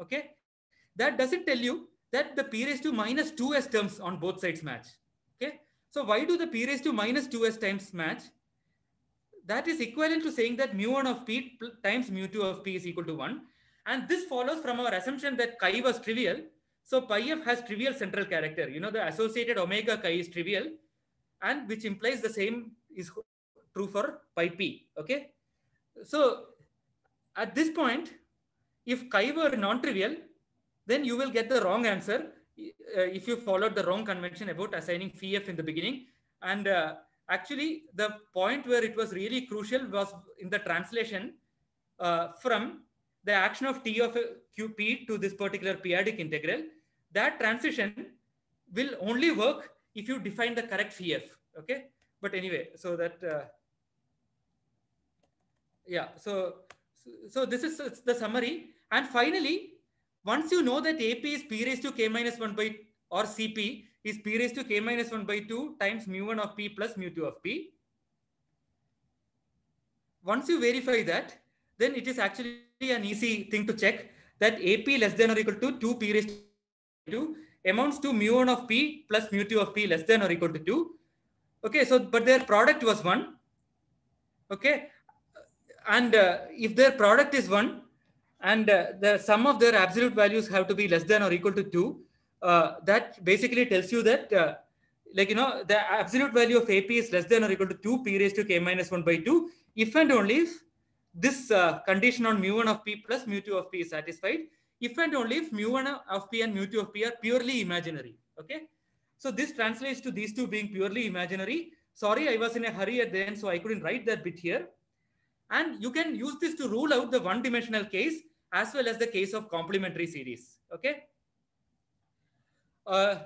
Okay. That doesn't tell you that the p raised to minus 2s terms on both sides match. Okay. So why do the p raised to minus 2s times match? That is equivalent to saying that mu1 of p times mu2 of p is equal to 1. And this follows from our assumption that chi was trivial so pi f has trivial central character. You know, the associated omega chi is trivial and which implies the same is true for pi p. Okay. So at this point, if chi were non-trivial, then you will get the wrong answer uh, if you followed the wrong convention about assigning phi f in the beginning. And uh, actually, the point where it was really crucial was in the translation uh, from the action of t of qp to this particular p-adic integral that transition will only work if you define the correct phi f okay? But anyway so that uh, yeah so so this is the summary. And finally once you know that ap is p raised to k minus 1 by or cp is p raised to k minus 1 by 2 times mu1 of p plus mu2 of p once you verify that then it is actually an easy thing to check that ap less than or equal to 2 p raised to 2 amounts to mu1 of p plus mu2 of p less than or equal to 2 okay so but their product was 1 okay and uh, if their product is 1 and uh, the sum of their absolute values have to be less than or equal to 2 uh, that basically tells you that uh, like you know the absolute value of ap is less than or equal to 2 p raised to k minus 1 by 2 if and only if this uh, condition on mu1 of p plus mu2 of p is satisfied if and only if mu1 of p and mu2 of p are purely imaginary. Okay. So this translates to these two being purely imaginary. Sorry, I was in a hurry at the end, so I couldn't write that bit here. And you can use this to rule out the one-dimensional case as well as the case of complementary series. Okay. Uh,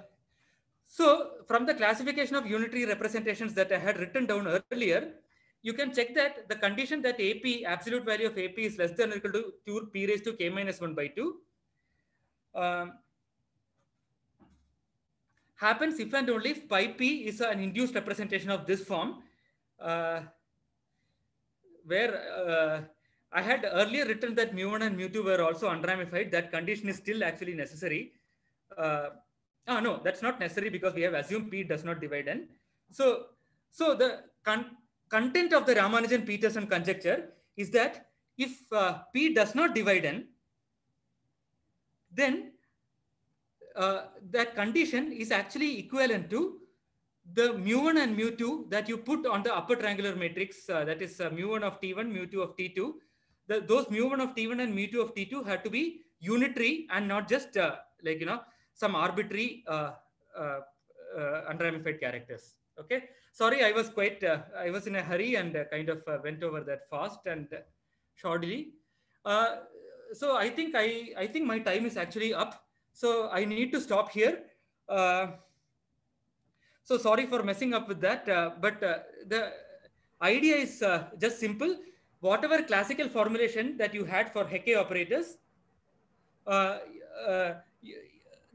so from the classification of unitary representations that I had written down earlier, you can check that the condition that AP, absolute value of AP is less than or equal to 2 p raised to k minus 1 by 2 um, happens if and only if pi p is an induced representation of this form, uh, where uh, I had earlier written that mu1 and mu2 were also unramified. That condition is still actually necessary. Uh, oh, no, that's not necessary because we have assumed p does not divide n. So, so the con content of the Ramanujan-Petersson conjecture is that if uh, p does not divide n, then uh, that condition is actually equivalent to the mu1 and mu2 that you put on the upper triangular matrix, uh, that is uh, mu1 of T1, mu2 of T2. The, those mu1 of T1 and mu2 of T2 have to be unitary and not just uh, like, you know, some arbitrary uh, unramified characters. Okay. Sorry, I was quite, I was in a hurry and kind of went over that fast and shortly. so I think I, I think my time is actually up. So I need to stop here. Uh, so sorry for messing up with that, uh, but uh, the idea is uh, just simple. Whatever classical formulation that you had for Hecke operators, uh, uh,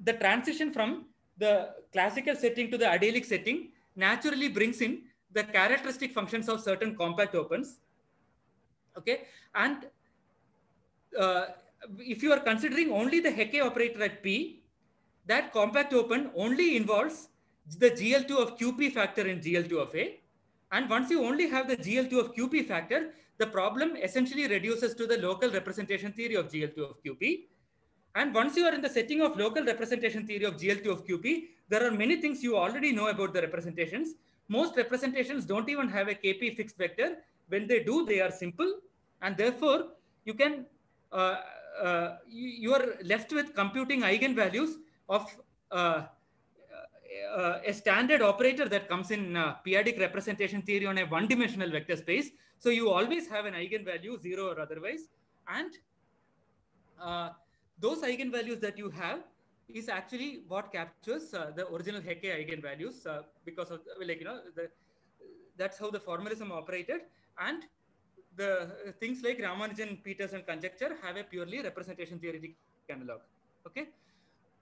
the transition from the classical setting to the adelic setting naturally brings in the characteristic functions of certain compact opens. Okay, and uh, if you are considering only the Hecke operator at P, that compact open only involves the GL2 of QP factor in GL2 of A. And once you only have the GL2 of QP factor, the problem essentially reduces to the local representation theory of GL2 of QP. And once you are in the setting of local representation theory of GL2 of QP, there are many things you already know about the representations. Most representations don't even have a KP fixed vector. When they do, they are simple. And therefore, you can uh, uh, you, you, are left with computing eigenvalues of uh, uh, a standard operator that comes in uh, p-adic representation theory on a one-dimensional vector space. So you always have an eigenvalue, zero or otherwise. And uh, those eigenvalues that you have is actually what captures uh, the original Hecke eigenvalues because of, like, you know, the, that's how the formalism operated. And the things like Ramanujan Petersson conjecture have a purely representation theoretic analog. Okay.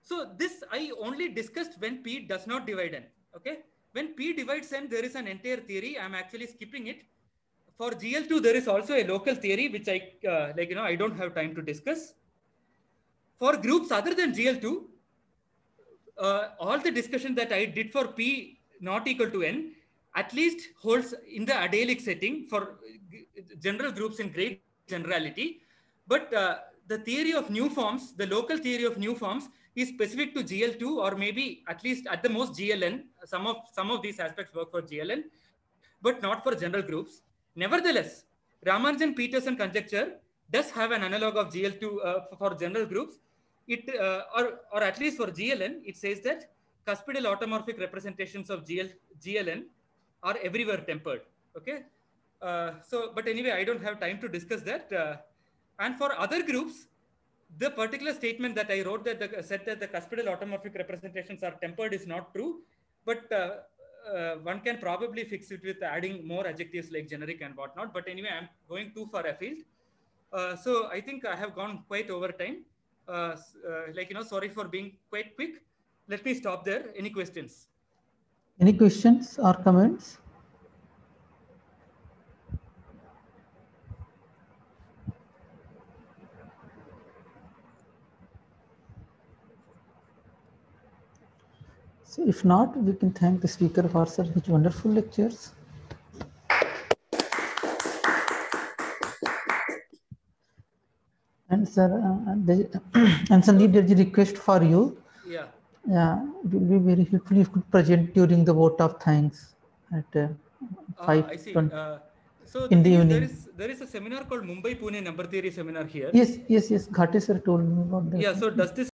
So this I only discussed when P does not divide n. Okay. When P divides n, there is an entire theory. I'm actually skipping it. For GL2, there is also a local theory, which I uh, like, you know, I don't have time to discuss. For groups other than GL2, uh, all the discussion that I did for P not equal to n at least holds in the adelic setting for general groups in great generality. But uh, the theory of new forms, the local theory of new forms is specific to GL2 or maybe at least at the most GLN. Some of, some of these aspects work for GLN, but not for general groups. Nevertheless, Ramanujan-Petersson conjecture does have an analog of GL2 uh, for general groups. It uh, or, or at least for GLN, it says that cuspidal automorphic representations of GL, GLN are everywhere tempered. Okay. Uh, so, but anyway, I don't have time to discuss that. Uh, and for other groups, the particular statement that I wrote that the, said that the cuspidal automorphic representations are tempered is not true, but uh, uh, one can probably fix it with adding more adjectives like generic and whatnot. But anyway, I'm going too far afield. Uh, so I think I have gone quite over time. Uh, like, you know, sorry for being quite quick. Let me stop there. Any questions? Any questions or comments? So if not, we can thank the speaker for such wonderful lectures. And sir, uh, and Sandeep, there's a request for you. Yeah. Yeah, it will be very helpful if you could present during the vote of thanks at uh, uh, I see. Uh, So In the thing is, there evening. is there is a seminar called Mumbai Pune Number Theory Seminar here. Yes, yes, yes. Ghate sir told me about that. Yeah. So does this